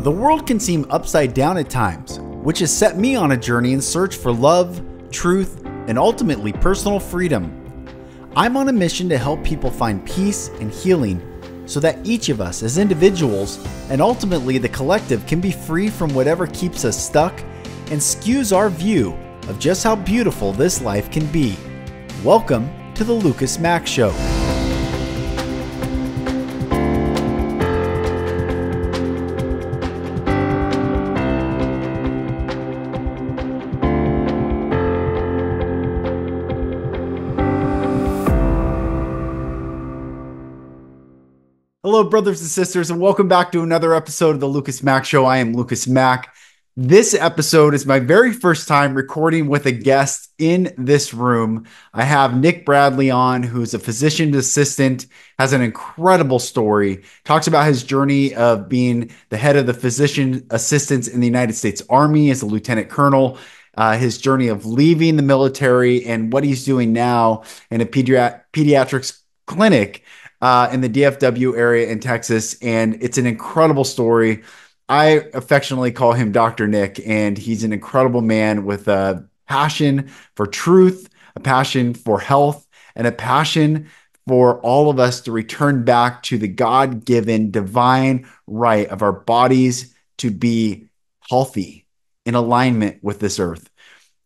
The world can seem upside down at times, which has set me on a journey in search for love, truth, and ultimately personal freedom. I'm on a mission to help people find peace and healing so that each of us as individuals and ultimately the collective can be free from whatever keeps us stuck and skews our view of just how beautiful this life can be. Welcome to the Lucas Mack Show. Brothers and sisters, and welcome back to another episode of the Lucas Mack Show. I am Lucas Mack. This episode is my very first time recording with a guest in this room. I have Nick Bradley on, who's a physician assistant, has an incredible story, talks about his journey of being the head of the physician assistants in the United States Army as a lieutenant colonel. Uh, his journey of leaving the military and what he's doing now in a pediat- pediatrics clinic uh, in the DFW area in Texas. And it's an incredible story. I affectionately call him Dr. Nick, and he's an incredible man with a passion for truth, a passion for health, and a passion for all of us to return back to the God given divine right of our bodies to be healthy in alignment with this earth.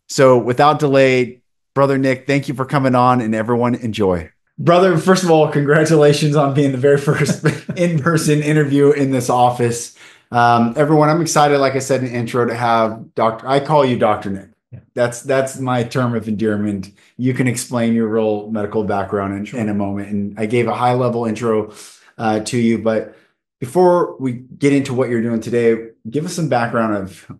So, without delay, Brother Nick, thank you for coming on, and everyone enjoy. Brother, first of all, congratulations on being the very first in person interview in this office. Um, everyone, I'm excited, like I said in the intro, to have Dr. I call you Dr. Nick. That's that's my term of endearment. You can explain your real medical background in, sure. in a moment. And I gave a high level intro uh, to you, but before we get into what you're doing today, give us some background of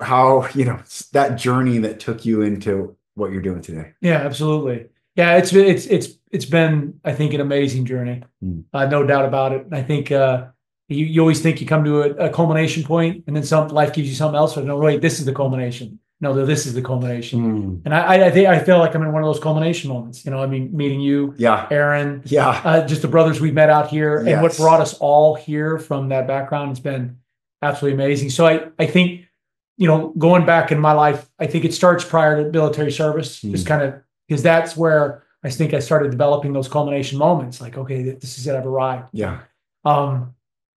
how you know that journey that took you into what you're doing today. Yeah, absolutely. Yeah, it's it's it's it's been I think an amazing journey, mm. uh, no doubt about it. I think uh, you, you always think you come to a, a, culmination point and then some life gives you something else. But no, wait, this is the culmination. No, this is the culmination. Mm. And I, I think I feel like I'm in one of those culmination moments. You know, I mean, meeting you, yeah, Aaron, yeah, uh, just the brothers we've met out here, yes. and what brought us all here from that background has been absolutely amazing. So I, I think, you know, going back in my life, I think it starts prior to military service, mm. just kind of because that's where I think I started developing those culmination moments. Like, okay, this is it. I've arrived. Yeah. Um,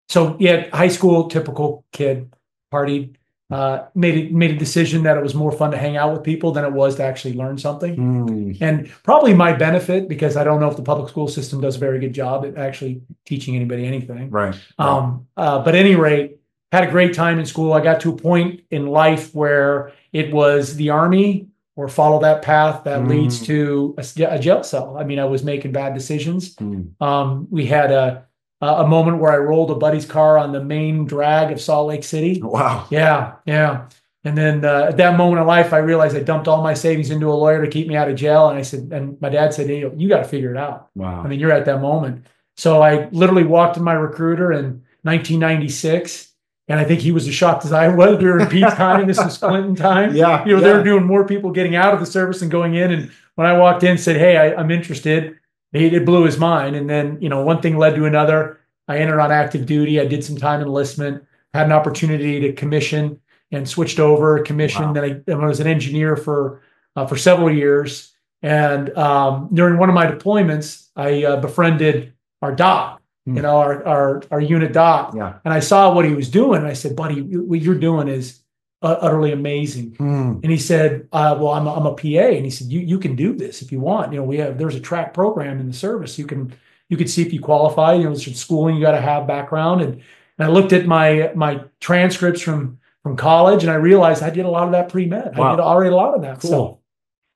so yeah, high school typical kid, partied, uh, made it, made a decision that it was more fun to hang out with people than it was to actually learn something. Mm. And probably my benefit because I don't know if the public school system does a very good job at actually teaching anybody anything. Right. Um, uh, but at any rate, had a great time in school. I got to a point in life where it was the army or follow that path that mm. leads to a, a, jail cell. I mean, I was making bad decisions. Mm. Um, we had a a moment where I rolled a buddy's car on the main drag of Salt Lake City. Wow. Yeah, yeah. And then uh, at that moment in life, I realized I dumped all my savings into a lawyer to keep me out of jail. And I said, and my dad said, hey, you got to figure it out. Wow. I mean, you're at that moment. So I literally walked to my recruiter in 1996 and I think he was as shocked as I was. In Pete's time. This was Clinton time. Yeah. You know, yeah. they were doing more people getting out of the service and going in. And when I walked in, said, Hey, I, am interested. It, it blew his mind. And then, you know, one thing led to another. I entered on active duty. I did some time enlistment, had an opportunity to commission and switched over, commissioned. Wow. Then I, I, was an engineer for uh, for several years. And um, during one of my deployments, I uh, befriended our doc, you hmm. know, our our our unit doc. Yeah. And I saw what he was doing. And I said, buddy, what you're doing is uh, utterly amazing. Mm. And he said, uh, well, I'm a, I'm a PA. And he said, you you can do this if you want. You know, we have there's a track program in the service. You can you can see if you qualify. You know, there's some schooling you got to have background. And, and I looked at my my transcripts from from college, and I realized I did a lot of that pre med. Wow. I did already a lot of that cool. stuff.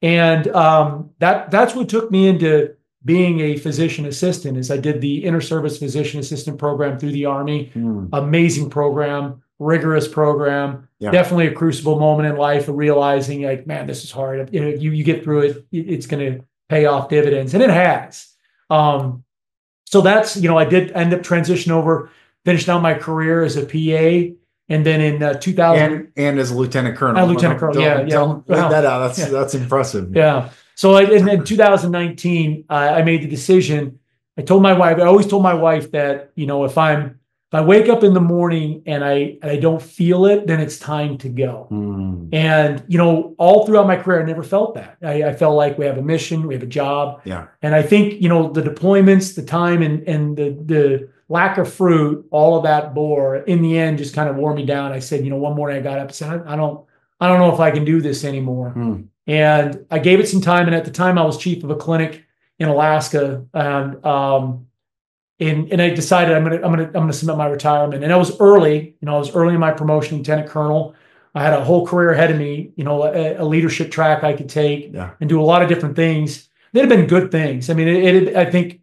And um, that that's what took me into being a physician assistant is I did the inter-service physician assistant program through the Army. Mm. Amazing program, rigorous program. Yeah. Definitely a crucible moment in life of realizing like, man, this is hard. You know, you, you get through it, it's going to pay off dividends. And it has. Um, so that's, you know, I did end up transition over, finished out my career as a PA. And then in uh, 2000 and, and as a lieutenant colonel, lieutenant colonel, yeah, yeah, don't that out. That's yeah. that's impressive. Yeah, so in, in 2019, I made the decision. I told my wife. I always told my wife that you know if I'm if I wake up in the morning and I and I don't feel it, then it's time to go. Mm. And you know, all throughout my career, I never felt that. I, I felt like we have a mission, we have a job, Yeah. and I think you know the deployments, the time, and and the the lack of fruit, all of that bore. In the end, just kind of wore me down. I said, you know, one morning I got up and said, I, I don't, I don't know if I can do this anymore. Mm. And I gave it some time. And at the time, I was chief of a clinic in Alaska, and um, and and I decided I'm gonna I'm gonna I'm gonna submit my retirement. And I was early, you know, I was early in my promotion, lieutenant colonel. I had a whole career ahead of me, you know, a, a leadership track I could take Yeah. and do a lot of different things. They'd have been good things. I mean, it, it I think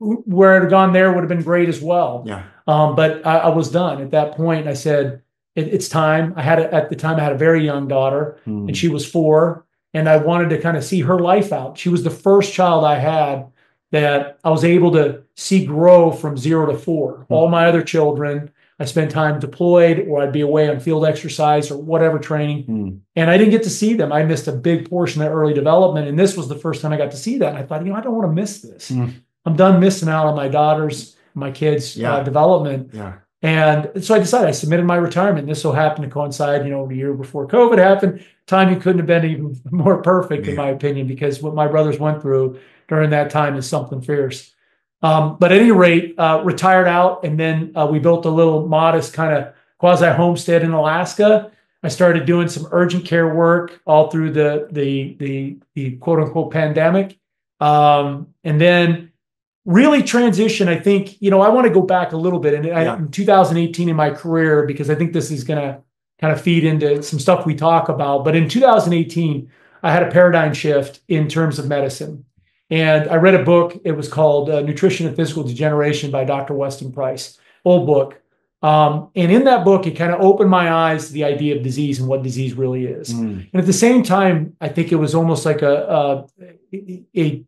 where it had gone there would have been great as well. Yeah. Um, but I, I was done at that point. I said, it, it's time. I had a, at the time I had a very young daughter Mm. and she was four and i wanted to kind of see her life out she was the first child i had that i was able to see grow from zero to four all my other children i spent time deployed or i'd be away on field exercise or whatever training Mm. and i didn't get to see them i missed a big portion of early development and this was the first time i got to see that and i thought you know i don't want to miss this Mm. i'm done missing out on my daughters my kids Yeah. uh, development Yeah. and so I decided I submitted my retirement. This so happened to coincide, you know, the year before COVID happened. Timing couldn't have been even more perfect, in my opinion, because what my brothers went through during that time is something fierce. Um, but at any rate, uh, retired out, and then uh, we built a little modest kind of quasi homestead in Alaska. I started doing some urgent care work all through the the the, the quote unquote pandemic, um, and then really transition i think you know i want to go back a little bit and I, in 2018 in my career because i think this is going to kind of feed into some stuff we talk about but in 2018 i had a paradigm shift in terms of medicine and i read a book it was called uh, nutrition and physical degeneration by dr weston price old book um, and in that book it kind of opened my eyes to the idea of disease and what disease really is Mm. and at the same time, I think it was almost like a, a, a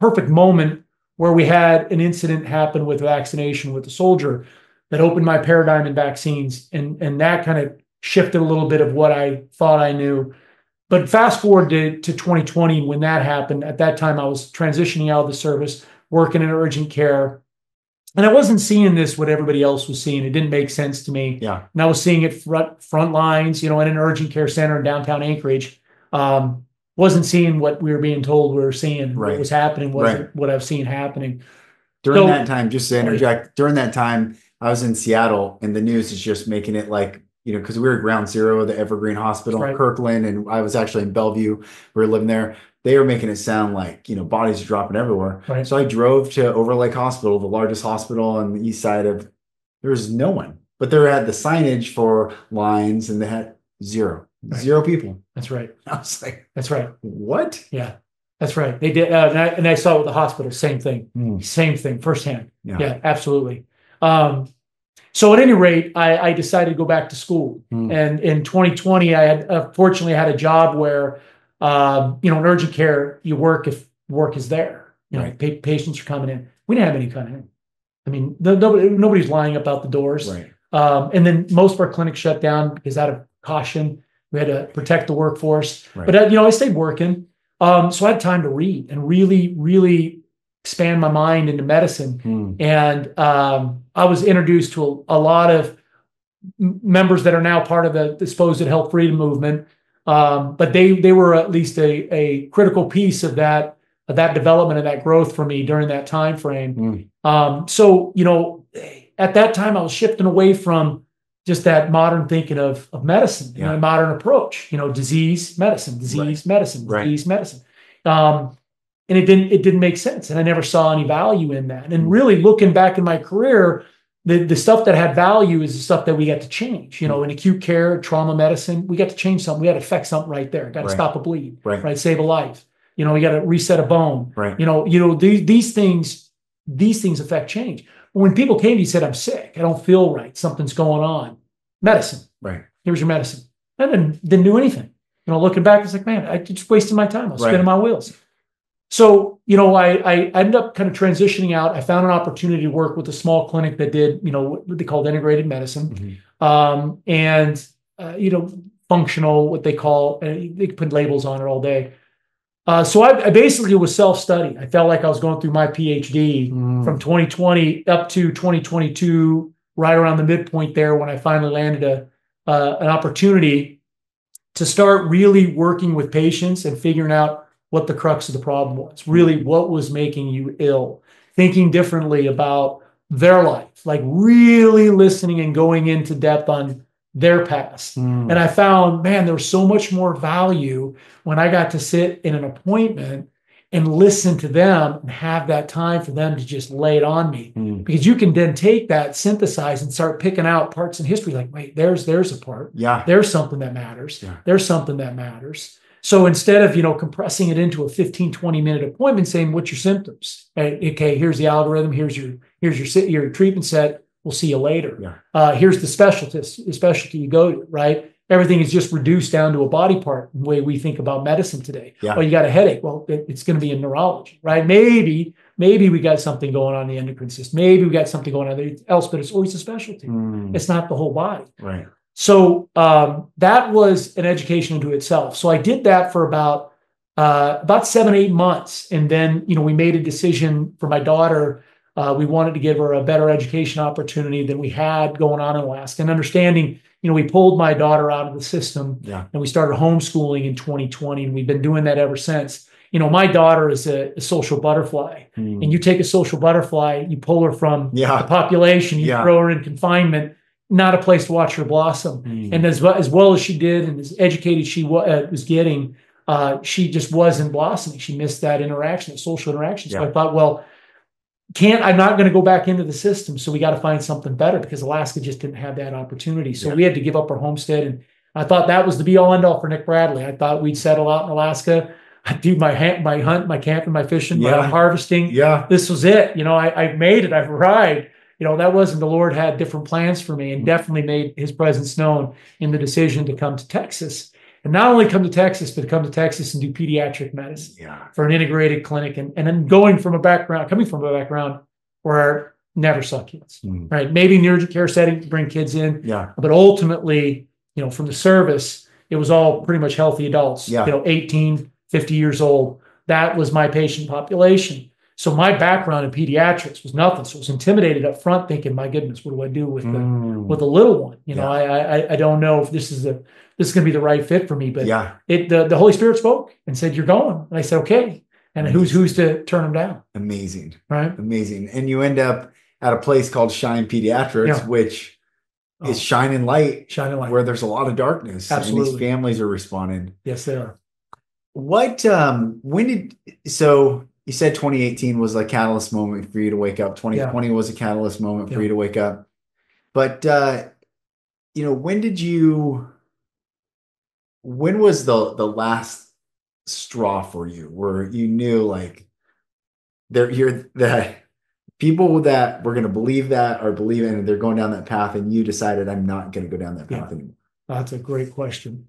perfect moment where we had an incident happen with vaccination with a soldier that opened my paradigm in vaccines. And, and that kind of shifted a little bit of what I thought I knew. But fast forward to, to 2020, when that happened, at that time, I was transitioning out of the service, working in urgent care. And I wasn't seeing this what everybody else was seeing. It didn't make sense to me Yeah. and I was seeing it front front lines, you know, in an urgent care center in downtown Anchorage. Um, wasn't seeing what we were being told we were seeing. Right. What was happening wasn't Right. what I've seen happening. During So- that time, just to interject, during that time, I was in Seattle and the news is just making it like, you know, because we were at ground zero of the Evergreen Hospital in Kirkland, and I was actually in Bellevue. We were living there. They were making it sound like, you know, bodies are dropping everywhere. Right. So I drove to Overlake Hospital, the largest hospital on the east side of, there was no one, but they had the signage for lines and they had zero, Right. zero people. That's right. I was like, That's right. what? Yeah, that's right. They did, uh, and, I, and I saw it with the hospital. Same thing. Hmm. Same thing. Firsthand. Yeah. Yeah, absolutely. Um, so at any rate, I, I decided to go back to school. Hmm. And in 2020, I had uh, fortunately had a job where, um, you know, in urgent care, you work if work is there. You know, Right. pa- patients are coming in. We didn't have any coming in. I mean, no, nobody, nobody's lining up out the doors. Right. Um, and then most of our clinics shut down because out of caution, we had to protect the workforce. Right. But uh, you know, I stayed working, um, so I had time to read and really, really expand my mind into medicine. Hmm. And um, I was introduced to a, a lot of members that are now part of the, supposed health freedom movement. Um, but they they were at least a, a critical piece of that of that development and that growth for me during that time frame. Hmm. Um, so you know, at that time I was shifting away from just that modern thinking of of medicine, you know, a modern approach. You know, disease, medicine, disease, medicine, Right. disease, medicine. Um, and it didn't it didn't make sense, and I never saw any value in that. And really, looking back in my career, the the stuff that had value is the stuff that we got to change. You know, in acute care, trauma medicine, we got to change something. We got to affect something right there. Got to Right. stop a bleed. Right. Right. Save a life. You know, we got to reset a bone Right. you know you know these, these things these things affect change when people came to you and said i'm sick i don't feel right something's going on medicine Right. here's your medicine i didn't, didn't do anything you know looking back it's like man i just wasted my time i was Right. spinning my wheels so you know I, I ended up kind of transitioning out i found an opportunity to work with a small clinic that did you know what they called integrated medicine Mhm. um, and uh, you know functional what they call uh, they put labels on it all day uh, so I, I basically was self-study i felt like i was going through my phd Hmm. from 2020 up to 2022 right around the midpoint there when I finally landed a uh, an opportunity to start really working with patients and figuring out what the crux of the problem was. Really, what was making you ill? Thinking differently about their life, like really listening and going into depth on their past. Mm. And I found, man, there was so much more value when I got to sit in an appointment and listen to them and have that time for them to just lay it on me. Mm. Because you can then take that, synthesize, and start picking out parts in history. Like, wait, there's there's a part. Yeah. There's something that matters. Yeah. There's something that matters. So instead of, you know, compressing it into a 15, 20 minute appointment, saying, what's your symptoms? Right, Okay, here's the algorithm. Here's your, here's your, your treatment set. We'll see you later. Yeah. Uh, here's the specialist, the specialty you go to, right? Everything is just reduced down to a body part, the way we think about medicine today. Yeah. Oh, you got a headache. Well, it- it's going to be in neurology, right? Maybe, maybe we got something going on in the endocrine system. Maybe we got something going on there else, but it's always a specialty. Mm. It's not the whole body. Right. So um, that was an education into itself. So I did that for about uh, about seven, eight months, and then you know we made a decision for my daughter. Uh, we wanted to give her a better education opportunity than we had going on in Alaska, and understanding. You know, we pulled my daughter out of the system, Yeah. and we started homeschooling in 2020, and we've been doing that ever since. You know, my daughter is a, a social butterfly, Mm. and you take a social butterfly, you pull her from Yeah. the population, you Yeah. throw her in confinement, not a place to watch her blossom. Mm. And as well, as well as she did, and as educated she wa- uh, was getting, uh, she just wasn't blossoming. She missed that interaction, that social interaction. So Yeah. I thought, well, can't I'm not going to go back into the system. So we got to find something better because Alaska just didn't have that opportunity. So Yeah. we had to give up our homestead, and I thought that was the be all end all for Nick Bradley. I thought we'd settle out in Alaska. I'd do my ha- my hunt, my camping, my fishing, Yeah. my harvesting Yeah. this was it. You know, I, I made it. I've arrived. You know, that wasn't the Lord had different plans for me and Mm-hmm. definitely made his presence known in the decision to come to Texas. And not only come to Texas, but come to Texas and do pediatric medicine Yeah. for an integrated clinic. And, and then going from a background, coming from a background where I never saw kids, Mm. right? Maybe in the urgent care setting to bring kids in, Yeah. but ultimately, you know, from the service, it was all pretty much healthy adults, Yeah. you know, 18, 50 years old. That was my patient population. So my background in pediatrics was nothing. So I was intimidated up front, thinking, my goodness, what do I do with the Mm. with a little one? You know, I, I I don't know if this is the this is gonna be the right fit for me. But Yeah. it the, the Holy Spirit spoke and said, You're going. And I said, Okay. And who's who's to turn them down? Amazing. Right. Amazing. And you end up at a place called Shine Pediatrics, Yeah. which Oh, is shining light shining light. where there's a lot of darkness. And Absolutely. these families are responding. Yes, they are. What um when did so you said 2018 was a catalyst moment for you to wake up. 2020 was a catalyst moment for Yeah. you to wake up. But uh you know, when did you when was the the last straw for you where you knew like there you're that people that were going to believe that or believe in they're going down that path and you decided I'm not going to go down that path Yeah. anymore. That's a great question.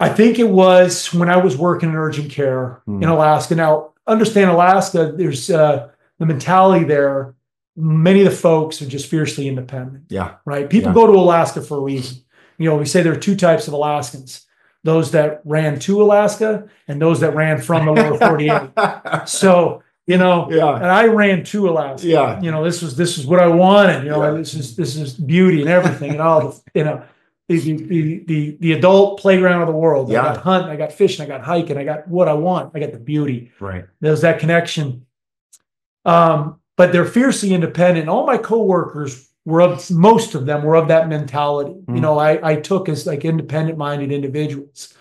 I think it was when I was working in urgent care Hmm. in Alaska. Now, understand Alaska, there's uh, the mentality there. Many of the folks are just fiercely independent, Yeah. right? People Yeah. go to Alaska for a reason. You know, we say there are two types of Alaskans those that ran to Alaska and those that ran from the lower 48. So, you know, yeah. and I ran to Alaska. Yeah. You know, this was this is what I wanted. You know, Yeah. this is this is beauty and everything and all the you know the the the, the adult playground of the world. Yeah. I got hunting, I got fishing, I got hiking, I got what I want. I got the beauty. Right. There's that connection. Um, but they're fiercely independent. All my coworkers were of most of them were of that mentality. Mm. You know, I I took as like independent minded individuals.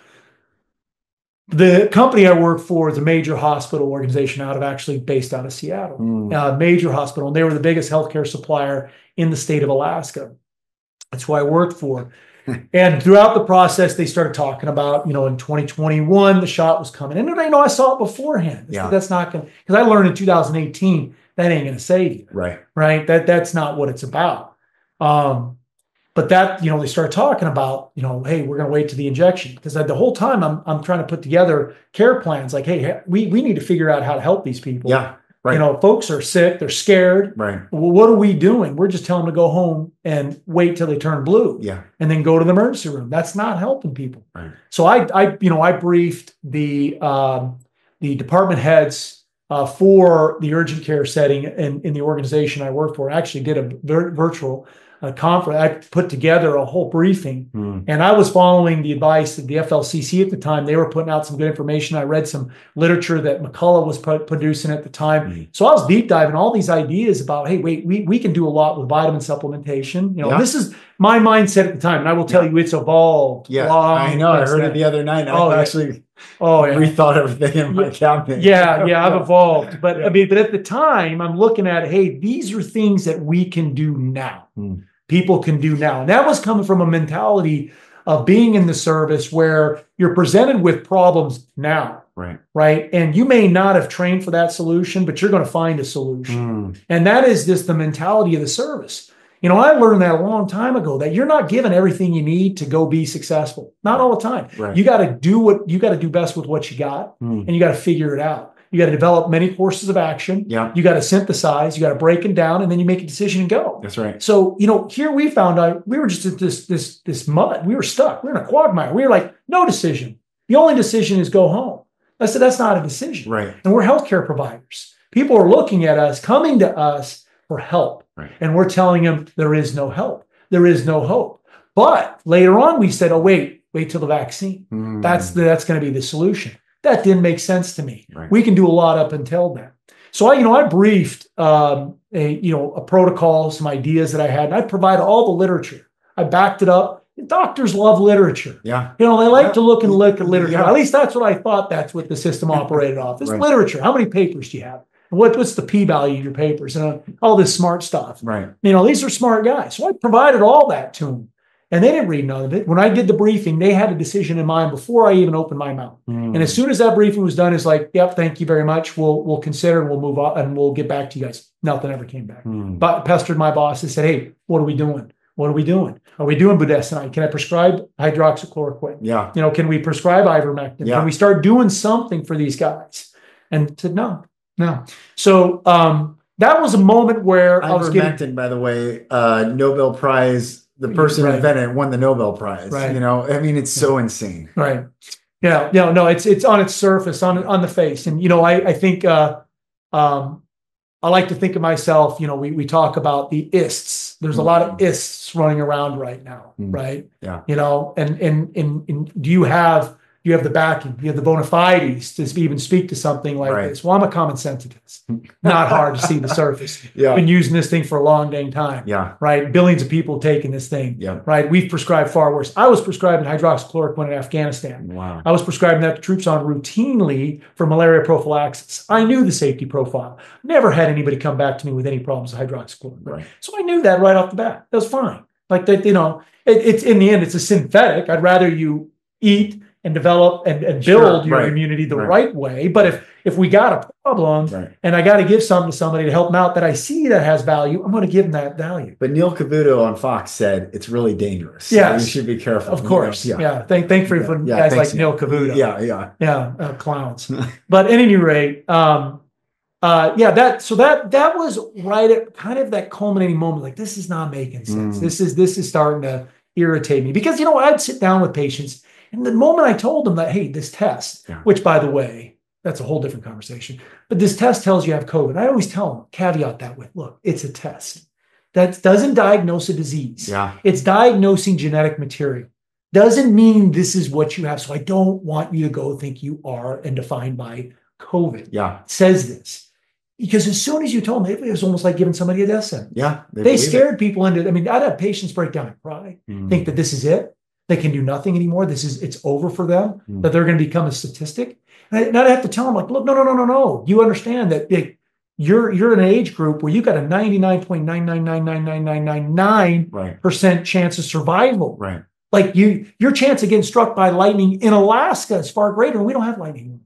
The company I work for is a major hospital organization out of actually based out of Seattle Mm. uh, major hospital, and they were the biggest healthcare supplier in the state of Alaska. That's who I worked for. And throughout the process, they started talking about, you know, in 2021, the shot was coming. And I know I saw it beforehand. Yeah. That's not going to, because I learned in 2018, that ain't going to save you, Right. right? That That's not what it's about. Um, but that, you know, they start talking about, you know, hey, we're going to wait to the injection because the whole time I'm, I'm trying to put together care plans like, hey, we, we need to figure out how to help these people. Yeah. Right. You know, folks are sick, they're scared. Right. Well, what are we doing? We're just telling them to go home and wait till they turn blue Yeah. and then go to the emergency room. That's not helping people. Right. So I, I, you know, I briefed the um, the department heads uh, for the urgent care setting in, in the organization I worked for. I actually did a vir- virtual uh, conference. I put together a whole briefing, Mm. and I was following the advice of the FLCCC at the time. They were putting out some good information. I read some literature that McCullough was pro- producing at the time. Mm. So I was deep diving all these ideas about, hey, wait, we, we can do a lot with vitamin supplementation. You know, Yeah. this is my mindset at the time, and I will tell you, it's evolved. Yeah, I know. I heard that. it the other night. Oh, I actually Oh, yeah. rethought everything in my cabinet. yeah, yeah, I've evolved. But Yeah. I mean, but at the time, I'm looking at, hey, these are things that we can do now. Hmm. People can do now. And that was coming from a mentality of being in the service where you're presented with problems now, Right. right? And you may not have trained for that solution, but you're going to find a solution. Mm. And that is just the mentality of the service. You know, I learned that a long time ago that you're not given everything you need to go be successful. Not all the time. Right. You got to do what you got to do best with what you got Mm. and you got to figure it out. You got to develop many courses of action. Yeah, You got to synthesize, you got to break it down, and then you make a decision and go. that's right. So, you know, here we found out we were just at this this this mud. We were stuck. We were in a quagmire. We were like, no decision. The only decision is go home. I said, that's not a decision. Right. And we're healthcare providers. People are looking at us, coming to us for help. Right. And we're telling them there is no help. There is no hope. But later on, we said, oh, wait, wait till the vaccine. Mm. That's the, that's going to be the solution. That didn't make sense to me. Right. We can do a lot up until then. So I, you know, I briefed um, a you know a protocol, some ideas that I had, and I provided all the literature. I backed it up. Doctors love literature. yeah. You know, they like Yeah. to look and look at literature. Yeah. At least that's what I thought. That's what the system operated off. It's Right. literature. How many papers do you have? What, what's the p value of your papers? And all this smart stuff. Right. You know, these are smart guys. So I provided all that to them. And they didn't read none of it. When I did the briefing, they had a decision in mind before I even opened my mouth. Mm. And as soon as that briefing was done, it's like, yep, thank you very much. We'll we'll consider and we'll move on and we'll get back to you guys. Nothing ever came back. Mm. But pestered my boss and said, hey, what are we doing? What are we doing? Are we doing budesonide? Can I prescribe hydroxychloroquine? Yeah. You know, can we prescribe ivermectin? Yeah. Can we start doing something for these guys? And said, no, no. So um, that was a moment where I was getting by the way, uh, Nobel Prize. The person who Right. invented it won the Nobel Prize. Right. You know, I mean, it's so insane. Right. Yeah. No, no, it's it's on its surface, on on the face. And you know, I I think uh um I like to think of myself, you know, we we talk about the ists. There's a lot of ists running around right now, Mm. right? Yeah. You know, and and and, and do you have you have the backing, you have the bona fides to even speak to something like Right. this. Well, I'm a common sensitist. Not hard to see the surface. Yeah. Been using this thing for a long dang time. Yeah. Right. Billions of people taking this thing. Yeah. Right. We've prescribed far worse. I was prescribing hydroxychloroquine in Afghanistan. Wow. I was prescribing that to troops on routinely for malaria prophylaxis. I knew the safety profile. Never had anybody come back to me with any problems with hydroxychloroquine. Right. So I knew that right off the bat. That was fine. Like that, you know, it, it's in the end, it's a synthetic. I'd rather you eat and develop and, and Sure, build your right, immunity the right. right. way. But if if we got a problem Right. and I got to give something to somebody to help them out that I see that has value, I'm going to give them that value. But Neil Cavuto on Fox said it's really dangerous. Yes. you should be careful. Of you know? course. Yeah. Thank, thank for, for Yeah, guys thanks, like Neil Cavuto. Yeah, yeah. yeah uh, clowns but at any rate um uh yeah that so that that was right at kind of that culminating moment like this is not making sense Mm. this is this is starting to irritate me because you know i'd sit down with patients and the moment i told them that hey this test Yeah. which by the way that's a whole different conversation but this test tells you have covid i always tell them caveat that with look it's a test that doesn't diagnose a disease Yeah. it's diagnosing genetic material. Doesn't mean this is what you have. So I don't want you to go think you are and defined by COVID. Yeah. It says this. Because as soon as you told them, it was almost like giving somebody a death sentence. Yeah. They it. scared people into, I mean, I'd have patients break down and cry, Mm. think that this is it. They can do nothing anymore. This is, it's over for them, Mm. that they're going to become a statistic. And I- and I'd have to tell them, like, look, no, no, no, no, no. You understand that like, you're, you're in an age group where you've got a 99.9999999 Right. percent chance of survival. Right. Like you, your chance of getting struck by lightning in Alaska is far greater. We don't have lightning.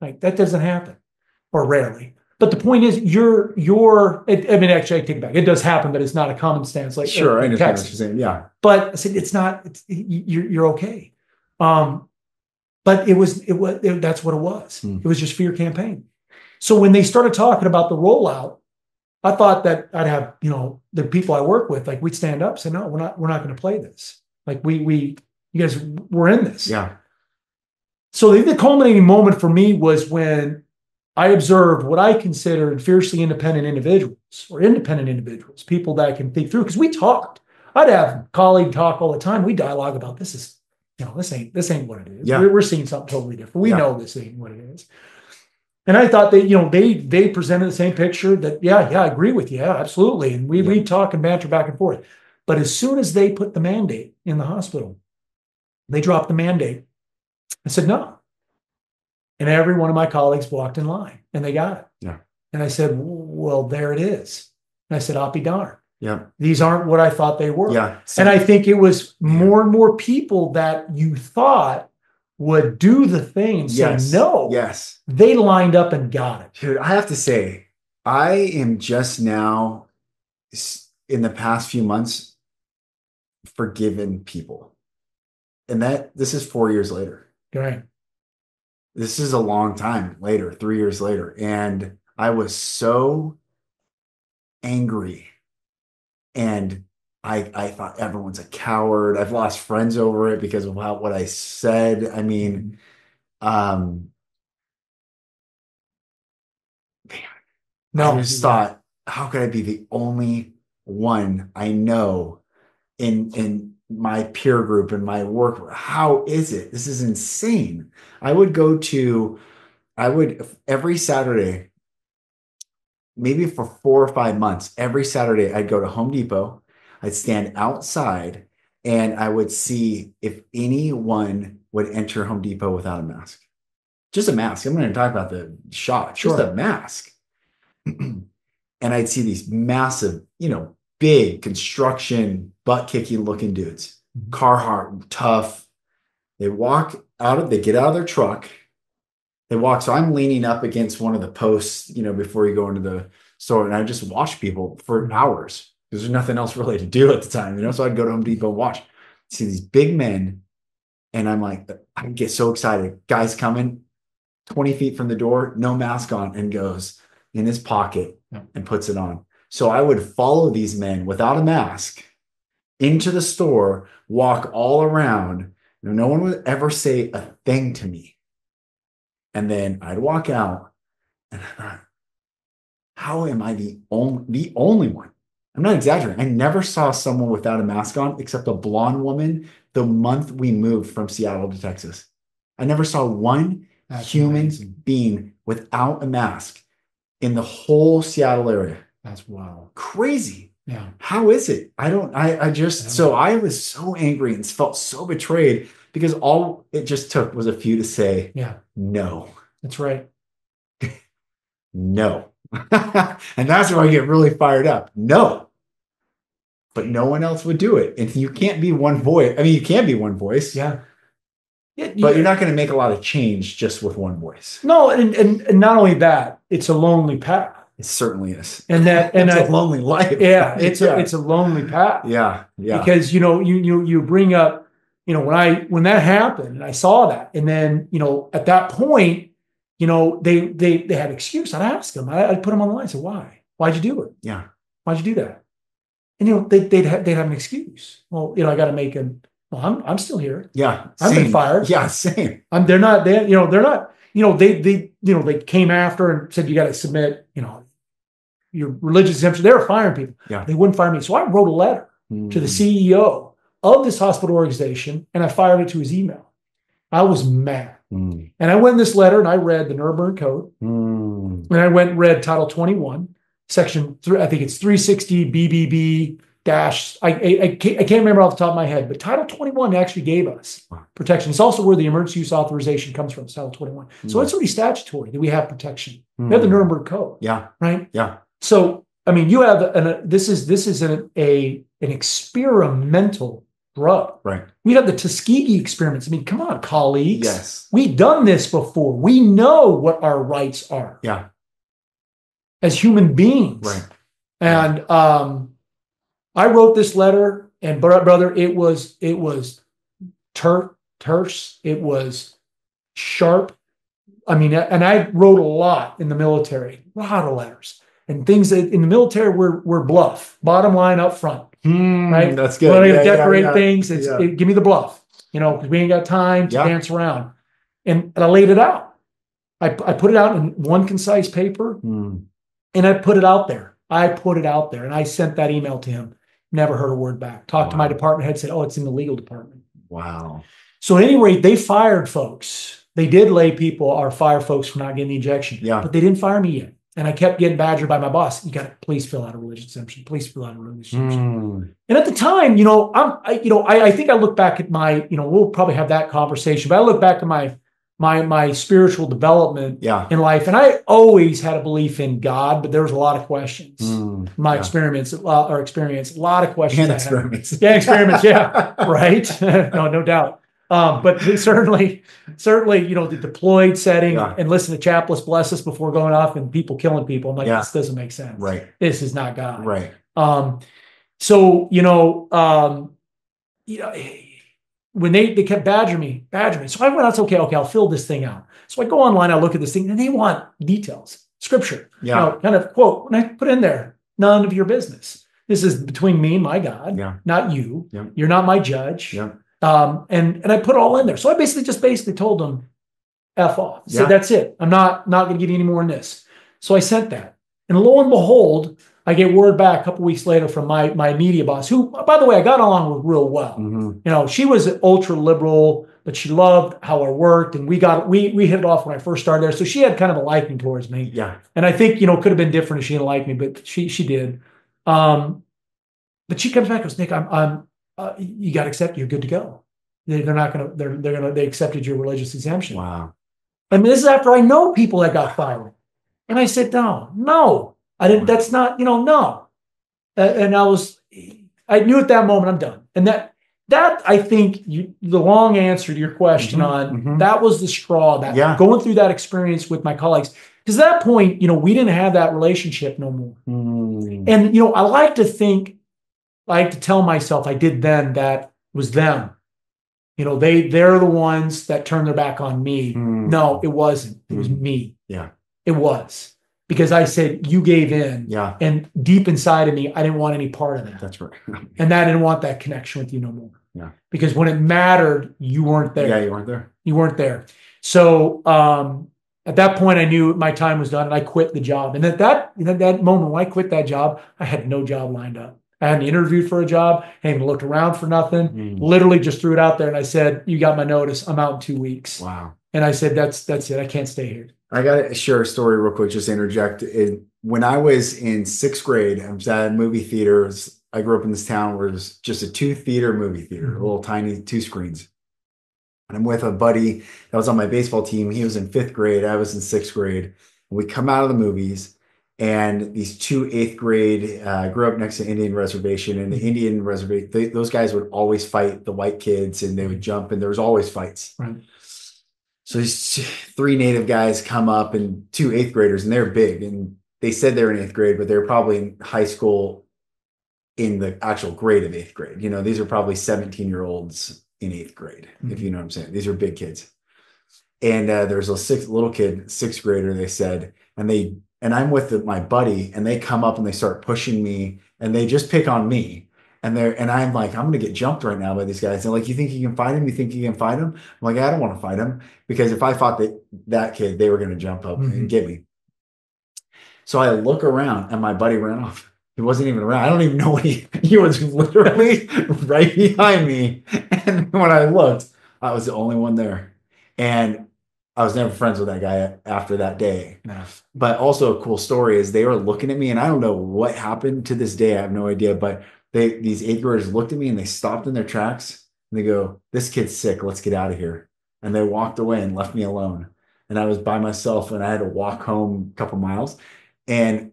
Like that doesn't happen, or rarely. But the point is, you're you're. It, I mean, actually, I take it back. It does happen, but it's not a common stance. Like Sure. I in understand what Texas. you're saying. Yeah. But I said it's not. It's, you're you're okay. Um, but it was it was it, that's what it was. Hmm. It was just fear campaign. So when they started talking about the rollout, I thought that I'd have you know the people I work with like we'd stand up and say no we're not we're not going to play this like we we you guys we're in this Yeah. so the, the culminating moment for me was when I observed what I considered fiercely independent individuals or independent individuals, people that can think through. Because we talked, I'd have colleague talk all the time. We dialogue about this is, you know, this ain't this ain't what it is. Yeah. We're, we're seeing something totally different. We Yeah. know this ain't what it is. And I thought that you know they they presented the same picture that yeah yeah I agree with you yeah absolutely and we Yeah. we talk and banter back and forth, but as soon as they put the mandate in the hospital, they dropped the mandate. I said no, and every one of my colleagues walked in line and they got it. Yeah. And I said well there it is. And I said I'll be darned. Yeah. These aren't what I thought they were. Yeah. And I think it was more and more people that you thought would do the thing and say no. Yes. They lined up and got it. Dude, I have to say, I am just now in the past few months forgiven people. And that this is four years later. Right. This is a long time later, three years later. And I was so angry. And I I thought everyone's a coward. I've lost friends over it because of how what I said. I mean, um No. I just thought, how could I be the only one I know in in my peer group and my work? How is it? This is insane. I would go to, I would every Saturday, maybe for four or five months, every Saturday I'd go to Home Depot. I'd stand outside and I would see if anyone would enter Home Depot without a mask. Just a mask. I'm going to talk about the shot. Just a mask. and I'd see these massive, you know, big construction, butt kicking looking dudes, Mhm. Carhartt, tough. They walk out of, they get out of their truck. They walk. So I'm leaning up against one of the posts, you know, before you go into the store, and I just watch people for hours because there's nothing else really to do at the time, you know. So I'd go to Home Depot and watch, see these big men, and I'm like, I get so excited. Guy's coming 20 feet from the door, no mask on, and goes in his pocket and puts it on. So I would follow these men without a mask into the store, walk all around. No one would ever say a thing to me. And then I'd walk out and I thought, how am I the only the only one? I'm not exaggerating. I never saw someone without a mask on except a blonde woman the month we moved from Seattle to Texas. I never saw one That's human amazing. being without a mask in the whole Seattle area. That's wow. Crazy. Yeah. How is it? I don't, I, I just, Yeah. so I was so angry and felt so betrayed because all it just took was a few to say, Yeah. no, That's right. no. and that's where I get really fired up. No. But no one else would do it. And you can't be one voice. I mean, you can be one voice, Yeah. Yeah. but you're not going to make a lot of change just with one voice. No, and, and and not only that, it's a lonely path. It certainly is. And that and it's I, a lonely life. yeah, it's yeah. a it's a lonely path. yeah, yeah. because you know you you you bring up you know when I when that happened and I saw that and then you know at that point you know they they they had excuse I'd ask them I, I'd put them on the line I said why why'd you do it yeah. why'd you do that and you know they, they'd have, they'd have an excuse well you know I got to make them well I'm I'm still here Yeah. I've been fired. Yeah, same. I'm they're not they you know they're not you know they they you know they came after and said you got to submit you know your religious exemption they were firing people Yeah. they wouldn't fire me so I wrote a letter to the Mm. CEO of this hospital organization and I fired it to his email. I was mad. Mm. And I went in this letter and I read the Nuremberg Code Mm. and I went and read Title 21, Section 3, I think it's 360 BBB dash. I, I, I, can't, I can't remember off the top of my head, but Title 21 actually gave us Wow. protection. It's also where the emergency use authorization comes from, Title 21. So Mm. it's already statutory that we have protection. We have the Mm. Nuremberg Code, Yeah, right? yeah. So, I mean, you have an, a, this is this is an, a an experimental drug. Right. We have the Tuskegee experiments. I mean, come on, colleagues. Yes. We've done this before. We know what our rights are Yeah. as human beings. Right. And um, I wrote this letter, and bro- brother, it was it was ter- terse. It was sharp. I mean, and I wrote a lot in the military, a lot of letters and things that in the military were were BLUF. Bottom line up front, Mm, right? That's good. gonna Yeah, yeah, decorate yeah. things. It's Yeah. it- give me the BLUF, you know, because we ain't got time to Yeah. dance around. And, and I laid it out. I, I put it out in one concise paper Mm. and I put it out there. I put it out there and I sent that email to him. Never heard a word back. Talked to my department head, said, Oh, it's in the legal department. Wow. So at any rate, they fired folks. They did lay people or fire folks for not getting the injection. Yeah. But they didn't fire me yet. And I kept getting badgered by my boss. You got to please fill out a religious exemption. Please fill out a religious exemption. Mm. And at the time, you know, I'm, I, you know, I, I think I look back at my, you know, we'll probably have that conversation. But I look back at my, my, my spiritual development Yeah. in life, and I always had a belief in God, but there was a lot of questions. Mm. My Yeah. experiments, uh, or experience, a lot of questions. And experiments. Yeah, experiments. Yeah, right. no, no doubt. Um, but certainly, certainly, you know, the deployed setting Yeah. and listen to Chaplain bless us before going off and people killing people. I'm like, Yeah. this doesn't make sense. Right. This is not God. Right. Um, so you know, um, you know, when they they kept badgering me, badgering me. So I went out, okay, okay, I'll fill this thing out. So I go online, I look at this thing, and they want details, scripture. Yeah. You know, kind of quote, and I put in there, none of your business. This is between me and my God, Yeah. not you. Yeah. You're not my judge. Yeah. Um, and and I put it all in there. So I basically just basically told them, F off. Yeah. that's it. I'm not not gonna get any more in this. So I sent that. And lo and behold, I get word back a couple weeks later from my my media boss, who, by the way, I got along with real well. Mhm. You know, she was ultra liberal, but she loved how I worked, and we got we we hit it off when I first started there. So she had kind of a liking towards me, Yeah. and I think you know it could have been different if she didn't like me, but she she did. Um, but she comes back and goes, Nick, I'm I'm uh, you got to accept. You're good to go. They, they're not gonna they're they're gonna they accepted your religious exemption. Wow. I mean, this is after I know people that got fired. And I said, no, no, I didn't, that's not, you know, no. And I was, I knew at that moment I'm done. And that, that I think you, the long answer to your question Mhm, on mhm. that was the straw that Yeah. going through that experience with my colleagues. Because at that point, you know, we didn't have that relationship no more. Mm. And, you know, I like to think, I like to tell myself I did then that was them. You know, they, they're the ones that turned their back on me. Mm. No, it wasn't. It was Mhm. me. Yeah. It was because I said you gave in, Yeah. and deep inside of me, I didn't want any part of that, That's right. and I didn't want that connection with you no more. Yeah. Because when it mattered, you weren't there. Yeah, you weren't there. You weren't there. So um, at that point, I knew my time was done, and I quit the job. And at that at that moment when I quit that job, I had no job lined up. I hadn't interviewed for a job, hadn't even looked around for nothing. Mm. Literally just threw it out there, and I said, "You got my notice. I'm out in two weeks." Wow. And I said, "That's that's it. I can't stay here." I got to share a story real quick, just interject. It, when I was in sixth grade, I was at a movie theaters. I grew up in this town where there's just a two theater movie theater, Mhm. a little tiny two screens. And I'm with a buddy that was on my baseball team. He was in fifth grade. I was in sixth grade. We come out of the movies, and these two eighth grade uh, grew up next to Indian reservation, and the Indian reservation, they, those guys would always fight the white kids, and they would jump, and there was always fights. Right. So these three native guys come up and two eighth graders, and they're big. And they said they're in eighth grade, but they're probably in high school in the actual grade of eighth grade. You know, these are probably 17 year olds in eighth grade, if you know what I'm saying. These are big kids. And uh, there's a six little kid, sixth grader, they said, and they and I'm with the, my buddy, and they come up and they start pushing me, and they just pick on me. And they're and I'm like, I'm gonna get jumped right now by these guys. They're like, you think you can fight him? You think you can fight him? I'm like, I don't want to fight him because if I fought that that kid, they were gonna jump up Mhm. and get me. So I look around and my buddy ran off. He wasn't even around. I don't even know what he he was literally right behind me. And when I looked, I was the only one there. And I was never friends with that guy after that day. But also a cool story is they were looking at me, and I don't know what happened to this day. I have no idea. But they these eighth graders looked at me and they stopped in their tracks and they go, This kid's sick, let's get out of here. And they walked away and left me alone. And I was by myself and I had to walk home a couple miles. And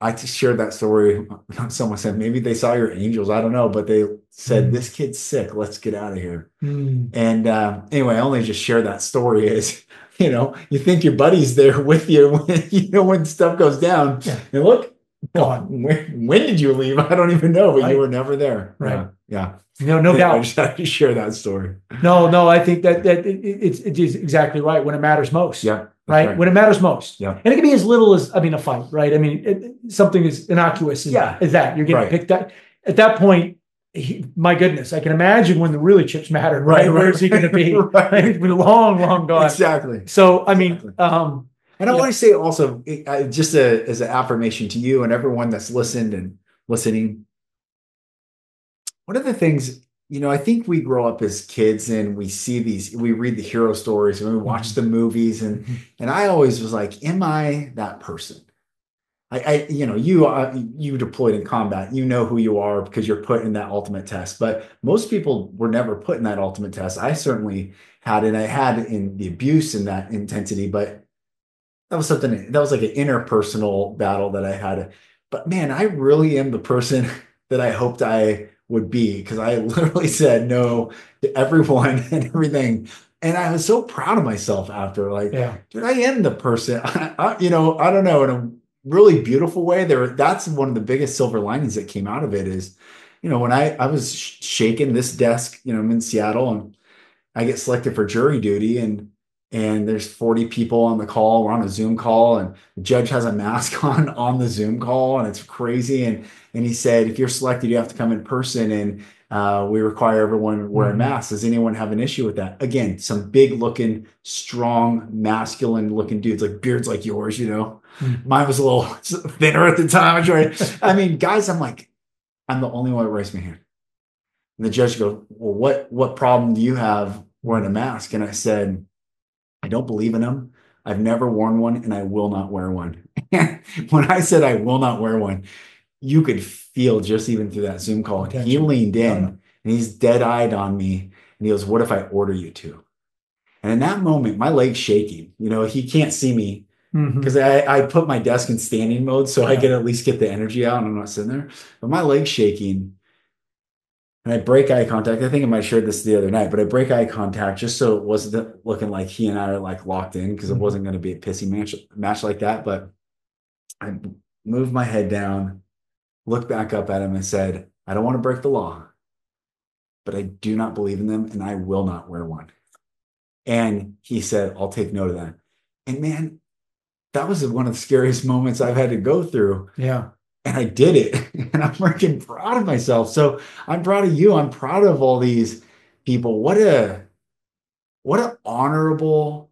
I just shared that story. Someone said maybe they saw your angels. I don't know, but they said Mm. this kid's sick. Let's get out of here. Mm. And uh, anyway, I only just share that story is, you know, you think your buddy's there with you when you know when stuff goes down. Yeah. And look, Gone. when, when did you leave? I don't even know, but Right. you were never there. Right. Yeah. No, no yeah. I doubt. just had to share that story. No, no, I think that that it, it- it's it is exactly right when it matters most. Yeah. that's Right? when it matters most. Yeah. And it can be as little as I mean a fight, right? I mean it, something as innocuous as, Yeah. as that you're getting Right. picked up. At that point, he, my goodness, I can imagine when the really chips mattered, right? Right, right, Where's he going to be? right. He's been long, long gone. Exactly. So, I mean, Exactly. um, And I Yeah. want to say also, just a, as an affirmation to you and everyone that's listened and listening. One of the things, you know, I think we grow up as kids and we see these, we read the hero stories and we watch the movies, and Mhm. and I always was like, am I that person? I, I you know, you uh, you deployed in combat, you know who you are because you're put in that ultimate test. But most people were never put in that ultimate test. I certainly had, and I had in the abuse in that intensity, but that was something that was like an interpersonal battle that I had. But man, I really am the person that I hoped I would be because I literally said no to everyone and everything. And I was so proud of myself after, like, yeah, dude, I am the person. I, you know, I don't know in a really beautiful way. There, that's one of the biggest silver linings that came out of it is, you know, when I I was sh- shaking this desk, you know, I'm in Seattle and I get selected for jury duty and and there's 40 people on the call. We're on a Zoom call and the judge has a mask on on the Zoom call and it's crazy. And and he said, if you're selected, you have to come in person and uh, we require everyone to wear a Mhm. mask. Does anyone have an issue with that? Again, some big looking, strong, masculine looking dudes, like beards like yours, you know. Mhm. Mine was a little thinner at the time. I I mean, guys, I'm like, I'm the only one that raised my hand. And the judge goes, Well, what what problem do you have wearing a mask? And I said, I don't believe in them. I've never worn one and I will not wear one. when I said I will not wear one, you could feel just even through that Zoom call. He leaned in Yeah. and he's dead eyed on me. And he goes, What if I order you to? And in that moment, my leg's shaking. You know, he can't see me mm-hmm. because I, I put my desk in standing mode so I Yeah. can at least get the energy out and I'm not sitting there. But my leg's shaking. And I break eye contact. I think I might have shared this the other night, but I break eye contact just so it wasn't looking like he and I are like locked in because it Mhm. wasn't going to be a pissy match match like that. But I moved my head down, looked back up at him and said, I don't want to break the law, but I do not believe in them and I will not wear one. And he said, I'll take note of that. And man, that was one of the scariest moments I've had to go through. yeah, And I did it. And I'm freaking proud of myself. So I'm proud of you. I'm proud of all these people. What a what an honorable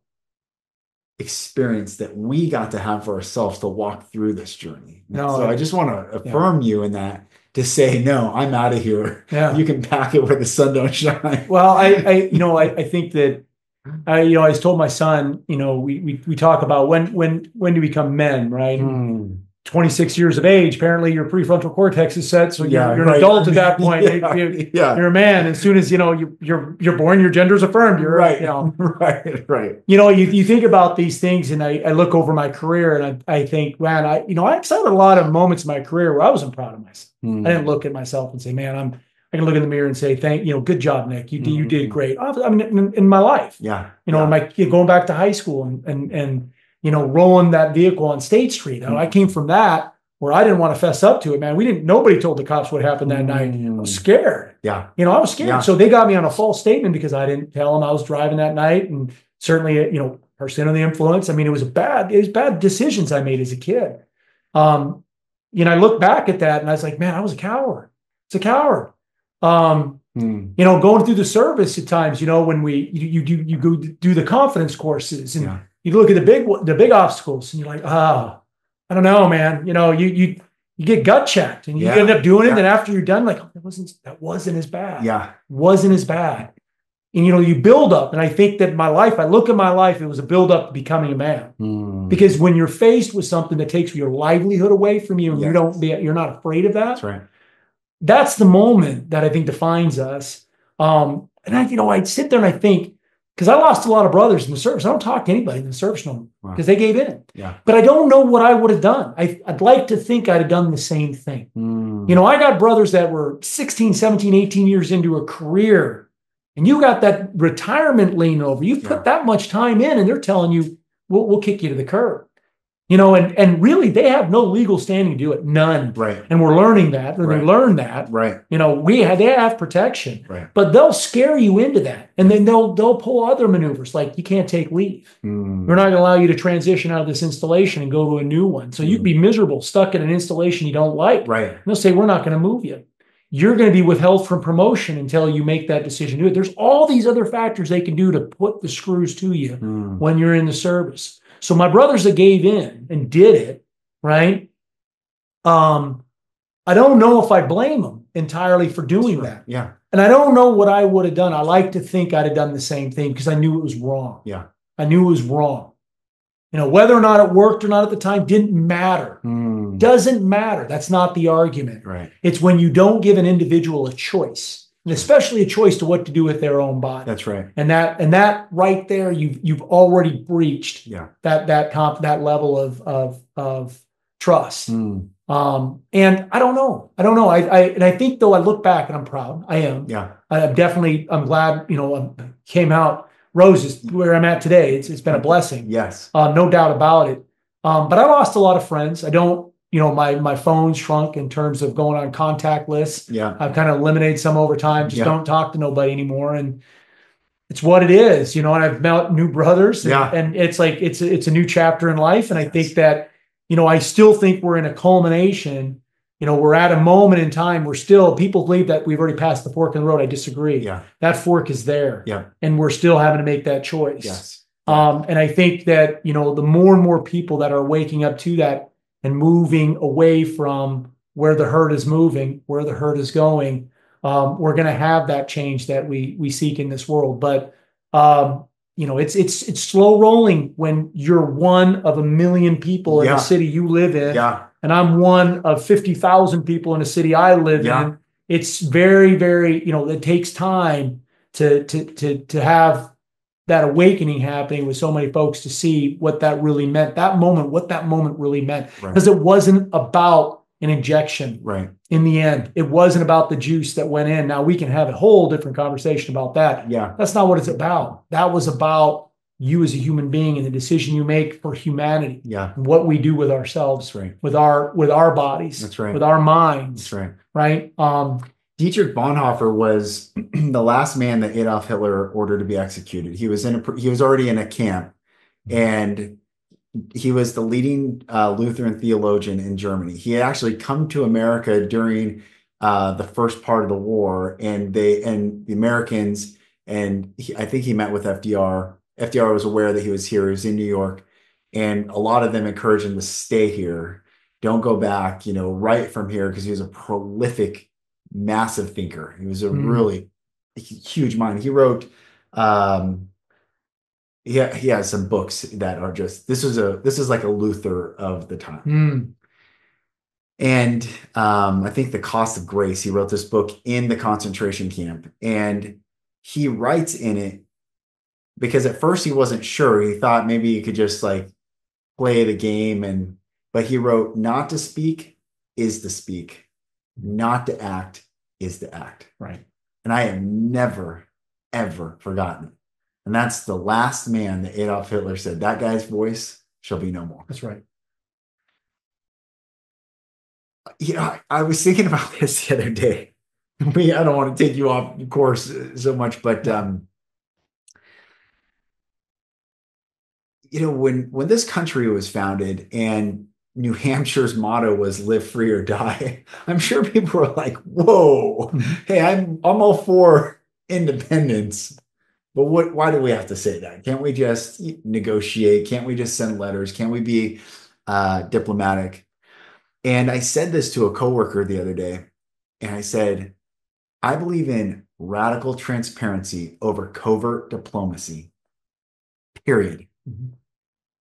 experience that we got to have for ourselves to walk through this journey. No, so I just want to affirm you in that to say, no, I'm out of here. yeah. You can pack it where the sun don't shine. Well, I, I you know, I, I think that I, you know, I told my son, you know, we we we talk about when when when do we become men, right? Hmm. 26 years of age, apparently your prefrontal cortex is set, so you're, you're an adult at that point. yeah, You- yeah. You're a man. As soon as you know you, you're you're born, your gender's affirmed. You're right, You know, right, right. you know, you, you think about these things, and I, I look over my career, and I, I think, man, I you know, I've had a lot of moments in my career where I wasn't proud of myself. Hmm. I didn't look at myself and say, man, I'm. I can look in the mirror and say, thank you know, good job, Nick. You did you did Mhm. great. I mean, in, in my life, Yeah. you know, yeah. my going back to high school and and and you know, rolling that vehicle on State Street. Mm. I came from that where I didn't want to fess up to it, man. We didn't. Nobody told the cops what happened that night. I was scared. Yeah. You know, I was scared. Yeah. So they got me on a false statement because I didn't tell them I was driving that night, and certainly, you know, percent of the influence. I mean, it was a bad. It was bad decisions I made as a kid. Um, you know, I look back at that and I was like, man, I was a coward. It's a coward. Um, Hmm. you know, going through the service at times, you know, when we you you do you go do the confidence courses and Yeah. You look at the big the big obstacles and you're like, oh, I don't know, man. You know, you you you get gut checked and you Yeah. end up doing it. Yeah. And after you're done, like, oh, that wasn't that wasn't as bad. Yeah. Wasn't as bad. And you know, you build up. And I think that my life, I look at my life, it was a build up to becoming a man. Hmm. Because when you're faced with something that takes your livelihood away from you and you don't be you're not afraid of that That's right. that's the moment that I think defines us. Um, and I, you know, I sit there and I think, because I lost a lot of brothers in the service. I don't talk to anybody in the service no more Wow. because they gave in. Yeah. But I don't know what I would have done. I, I'd like to think I'd have done the same thing. Hmm. You know, I got brothers that were 16, 17, 18 years into a career, and you got that retirement lean over. You've Yeah. put that much time in, and they're telling you, we'll, we'll kick you to the curb. You know, and, and really, they have no legal standing to do it. None. Right. And we're learning that, and Right. we learn that. Right. You know, we have, they have protection, Right. but they'll scare you into that, and then they'll they'll pull other maneuvers like you can't take leave. Hmm. We're not going to allow you to transition out of this installation and go to a new one. So you'd be miserable, stuck in an installation you don't like. Right. And they'll say we're not going to move you. you're going to be withheld from promotion until you make that decision to do it. There's all these other factors they can do to put the screws to you Mm. when you're in the service. So my brothers that gave in and did it, right? Um, I don't know if I blame them entirely for doing that. Yeah. And I don't know what I would have done. I like to think I'd have done the same thing because I knew it was wrong. Yeah. I knew it was wrong. You know, whether or not it worked or not at the time didn't matter. Mm. Doesn't matter. That's not the argument. Right. It's when you don't give an individual a choice, and especially a choice to what to do with their own body. That's right. And that and that right there, you've you've already breached Yeah. that that comp that level of of of trust. Mm. Um, and I don't know. I don't know. I, I and I think though I look back and I'm proud. I am. Yeah. I'm definitely. I'm glad. You know, I came out roses where I'm at today. It's it's been a blessing. Yes. Uh, no doubt about it. Um, but I lost a lot of friends. I don't. You know, my my phone shrunk in terms of going on contact lists. Yeah. I've kind of eliminated some over time. Just Yeah. don't talk to nobody anymore. And it's what it is, you know. And I've met new brothers. And, Yeah. and it's like it's it's a new chapter in life. And I Yes. think that you know I still think we're in a culmination. You know, we're at a moment in time where still people believe that we've already passed the fork in the road. I disagree. Yeah. That fork is there. Yeah. And we're still having to make that choice. Yes. Um, and I think that, you know, the more and more people that are waking up to that and moving away from where the herd is moving, where the herd is going, um, we're going to have that change that we we seek in this world. But um, you know, it's it's it's slow rolling when you're one of a million people in Yeah. the city you live in, Yeah. and I'm one of fifty thousand people in a city I live Yeah. in. It's very, very, you know, it takes time to to to to have that awakening happening with so many folks to see what that really meant. That moment, what that moment really meant, Right. because it wasn't about an injection Right. in the end. It wasn't about the juice that went in. Now we can have a whole different conversation about that. Yeah. That's not what it's about. That was about you as a human being and the decision you make for humanity, Yeah. and what we do with ourselves, right. with our with our bodies, That's right. with our minds, That's right. right? Um, Dietrich Bonhoeffer was the last man that Adolf Hitler ordered to be executed. He was in a he was already in a camp, and he was the leading uh, Lutheran theologian in Germany. He had actually come to America during uh, the first part of the war, and they and the Americans and he, I think he met with FDR. FDR was aware that he was here. He was in New York, and a lot of them encouraged him to stay here. Don't go back. You know, right from here because he was a prolific massive thinker. He was a Hmm. really huge mind. He wrote um yeah, he has some books that are just this is a this is like a Luther of the time. mm, And um I think The Cost of Grace, he wrote this book in the concentration camp and he writes in it because at first he wasn't sure. He thought maybe he could just like play the game and but he wrote not to speak is to speak, not to act is to act. right. And I have never, ever forgotten. And that's the last man that Adolf Hitler said, that guy's voice shall be no more. That's right. You know, I, I was thinking about this the other day. We, I don't want to take you off course so much, but um, you know, when when this country was founded and New Hampshire's motto was "Live free or die," I'm sure people were like, "Whoa, hey, I'm I'm all for independence." But what why do we have to say that? Can't we just negotiate? Can't we just send letters? Can't we be uh, diplomatic? And I said this to a coworker the other day, and I said, I believe in radical transparency over covert diplomacy. Period. Mhm.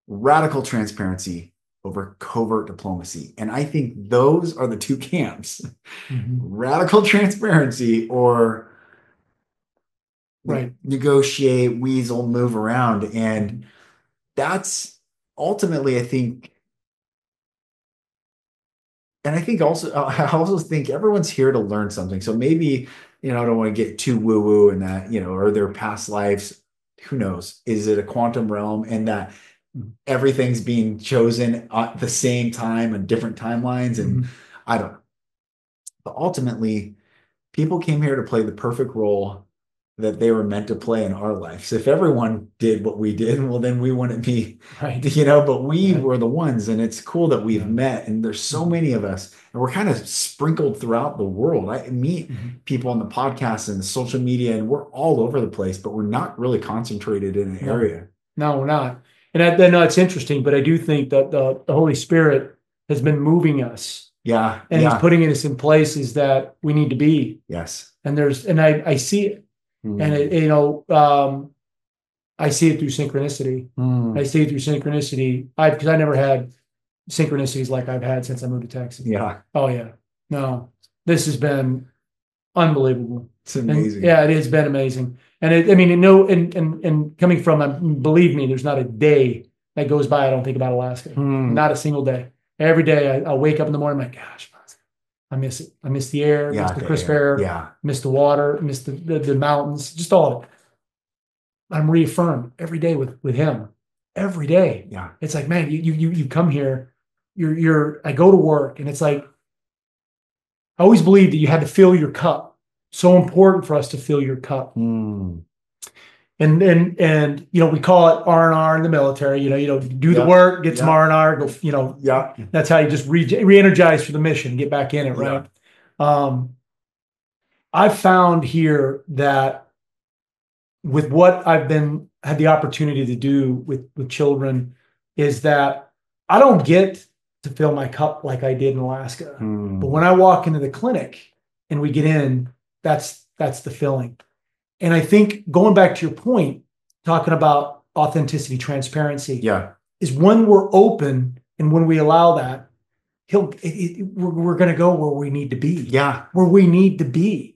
Radical transparency over covert diplomacy. And I think those are the two camps Mhm. radical transparency or Right. negotiate, weasel, move around. And that's ultimately, I think, and I think also, I also think everyone's here to learn something. So maybe, you know, I don't want to get too woo woo in that, you know, or their past lives. Who knows? Is it a quantum realm and that everything's being chosen at the same time and different timelines? And Mhm. I don't know. But ultimately, people came here to play the perfect role that they were meant to play in our lives. If everyone did what we did, well, then we wouldn't be, Right. you know, but we were the ones. And it's cool that we've Yeah. met. And there's so many of us, and we're kind of sprinkled throughout the world. I meet Mhm. people on the podcast and social media, and we're all over the place, but we're not really concentrated in an No. area. No, we're not. And I, I know it's interesting, but I do think that the, the Holy Spirit has been moving us Yeah. and yeah. he's putting us in places that we need to be. yes. And there's, and I, I see it. Mm. And it, you know, um, I see it through synchronicity. Mm. I see it through synchronicity. I because I never had synchronicities like I've had since I moved to Texas. yeah. Oh yeah. No, this has been unbelievable. It's And, amazing. yeah, it has been amazing. And it, I mean, no, and and and coming from, um, believe me, there's not a day that goes by I don't think about Alaska. Mm. Not a single day. Every day I, I wake up in the morning, I'm like, gosh, I miss it. I miss the air, Yeah, miss the the crisp air. air, Yeah. miss the water, miss the, the the mountains, just all of it. I'm reaffirmed every day with with him. Every day. Yeah. It's like, man, you you you you come here, you're you're I go to work and it's like I always believed that you had to fill your cup. So important for us to fill your cup. Mm. And and and you know, we call it R and R in the military. You know, you know, do the work, get some R and R, go, you know, Yeah. that's how you just re- re-energize for the mission, get back in it, right? Um, I've found here that with what I've been had the opportunity to do with with children is that I don't get to fill my cup like I did in Alaska. Mm. But when I walk into the clinic and we get in, that's that's the filling. And I think going back to your point, talking about authenticity, transparency, Yeah. is when we're open and when we allow that, he'll it, it, we're, we're going to go where we need to be, Yeah. where we need to be.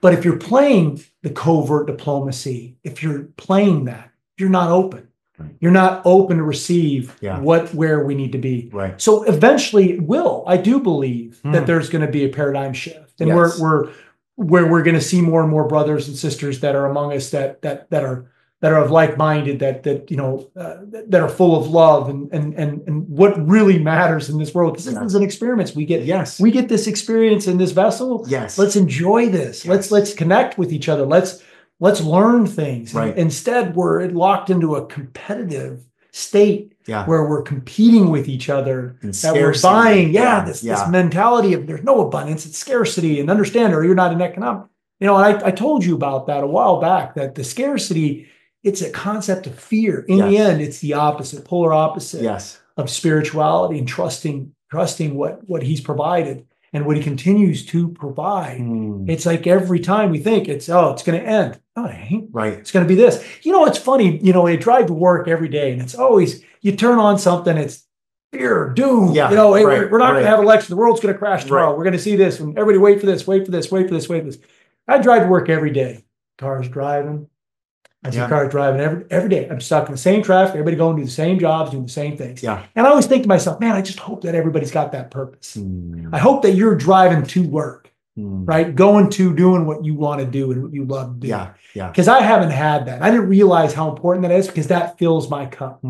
But if you're playing the covert diplomacy, if you're playing that, you're not open. Right. You're not open to receive Yeah. what where we need to be. Right. So eventually it will. I do believe Hmm. that there's going to be a paradigm shift. And Yes. we're we're where we're going to see more and more brothers and sisters that are among us that that that are that are of like-minded that that you know uh, that are full of love and and and and what really matters in this world. Because this is an experience we get Yes. we get this experience in this vessel. Yes. let's enjoy this. Let's let's connect with each other. Let's let's learn things. Right. instead we're locked into a competitive state yeah. where we're competing with each other And that we're buying yeah, Yeah, this yeah. this mentality of there's no abundance it's scarcity and understand or you're not an economic you know I, I told you about that a while back that the scarcity it's a concept of fear in the end it's the opposite polar opposite yes. of spirituality and trusting trusting what what he's provided and what he continues to provide Mm. it's like every time we think it's oh it's going to end oh it ain't Right. it's going to be this. You know, it's funny. You know, I drive to work every day, and it's always you turn on something. It's fear, doom. Yeah, You know, hey, we're, right, we're not going to have an election. The world's going to crash tomorrow. Right. We're going to see this, and everybody wait for this, wait for this, wait for this, wait for this, wait for this. I drive to work every day. Cars driving. I see Yeah. cars driving every every day. I'm stuck in the same traffic. Everybody going to the same jobs, doing the same things. Yeah. And I always think to myself, man, I just hope that everybody's got that purpose. Mm. I hope that you're driving to work, Mm. right? Going to doing what you want to do and what you love to do Yeah. Yeah. because I haven't had that. I didn't realize how important that is because that fills my cup.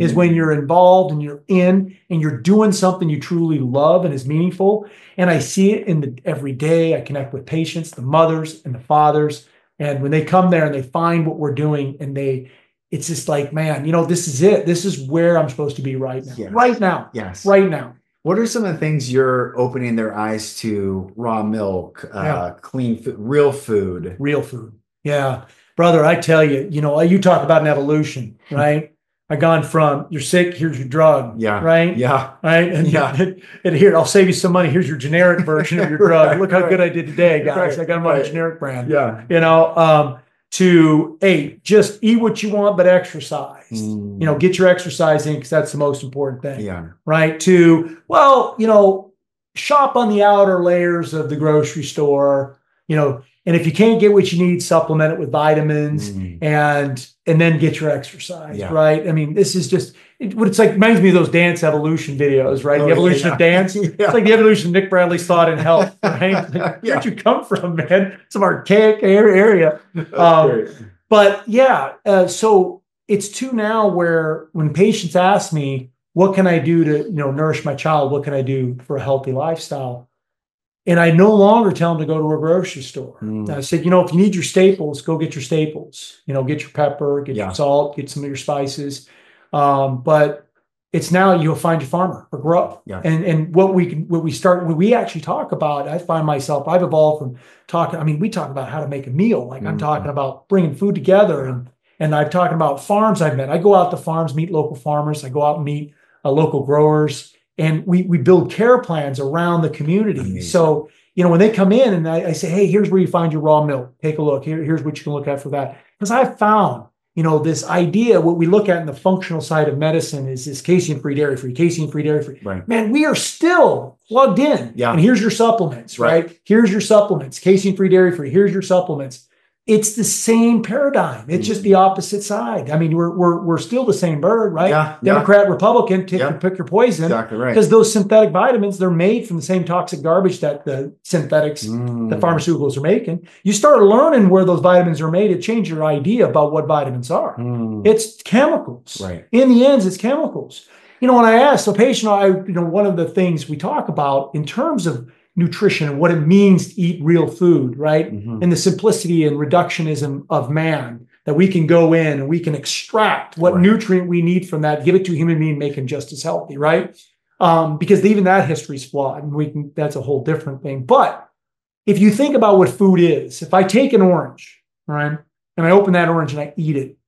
Is when you're involved and you're in and you're doing something you truly love and is meaningful. And I see it in the every day. I connect with patients, the mothers and the fathers, and when they come there and they find what we're doing, and they, it's just like, man, you know, this is it. This is where I'm supposed to be right now. Yes. Right now. Yes. Right now. What are some of the things you're opening their eyes to? Raw milk, uh, Yeah. clean food, real food. Real food. Yeah. Brother, I tell you, you know, you talk about an evolution, right? I gone from you're sick, here's your drug. Yeah. Right. Yeah. Right. And, Yeah. and, and here, I'll save you some money. Here's your generic version of your drug. Right, Look how right. good I did today, guys. Right, I got them on a right. generic brand. Yeah. You know, um, to hey, just eat what you want, but exercise. You know, get your exercise in because that's the most important thing. Mm. yeah. Right. To, well, you know, shop on the outer layers of the grocery store, you know, and if you can't get what you need, supplement it with vitamins Mm. and and then get your exercise, Yeah. right? I mean, this is just it, what it's like reminds me of those dance evolution videos, right? Oh, the evolution yeah. of dance. Yeah. It's like the evolution of Nick Bradley's thought in health, right? Like, Yeah. Where'd you come from, man? Some archaic area. Um, But yeah, uh, so it's to now where when patients ask me, what can I do to, you know, nourish my child? What can I do for a healthy lifestyle? And I no longer tell them to go to a grocery store. Mm. I said, you know, if you need your staples, go get your staples. You know, get your pepper, get Yeah. your salt, get some of your spices. Um, but it's now you'll find your farmer or grow. Yeah. And and what we can what we start what we actually talk about, I find myself, I've evolved from talking. I mean, we talk about how to make a meal. Like I'm Mhm. talking about bringing food together and and I'm talking about farms I've met. I go out to farms, meet local farmers. I go out and meet uh, local growers, and we we build care plans around the community. Amazing. So you know when they come in and I, I say, hey, here's where you find your raw milk. Take a look. Here, here's what you can look at for that. Because I've found you know this idea. What we look at in the functional side of medicine is this casein free, dairy free, casein free, dairy free. Right. Man, we are still plugged in. Yeah. And here's your supplements, Right. right? Here's your supplements, casein free, dairy free. Here's your supplements. It's the same paradigm. It's just the opposite side. I mean, we're we're we're still the same bird, right? Yeah, yeah. Democrat, Republican, take Yeah. pick your poison. Exactly right. Because those synthetic vitamins, they're made from the same toxic garbage that the synthetics, Mm. the pharmaceuticals are making. You start learning where those vitamins are made, it changes your idea about what vitamins are. Mm. It's chemicals. Right. In the end, it's chemicals. You know, when I asked a patient, I, you know, one of the things we talk about in terms of nutrition and what it means to eat real food, right? Mhm. And the simplicity and reductionism of man that we can go in and we can extract what Right. nutrient we need from that, give it to a human being, make him just as healthy, right? Um, because even that history is flawed, and we can. That's a whole different thing. But if you think about what food is, if I take an orange, right, and I open that orange and I eat it,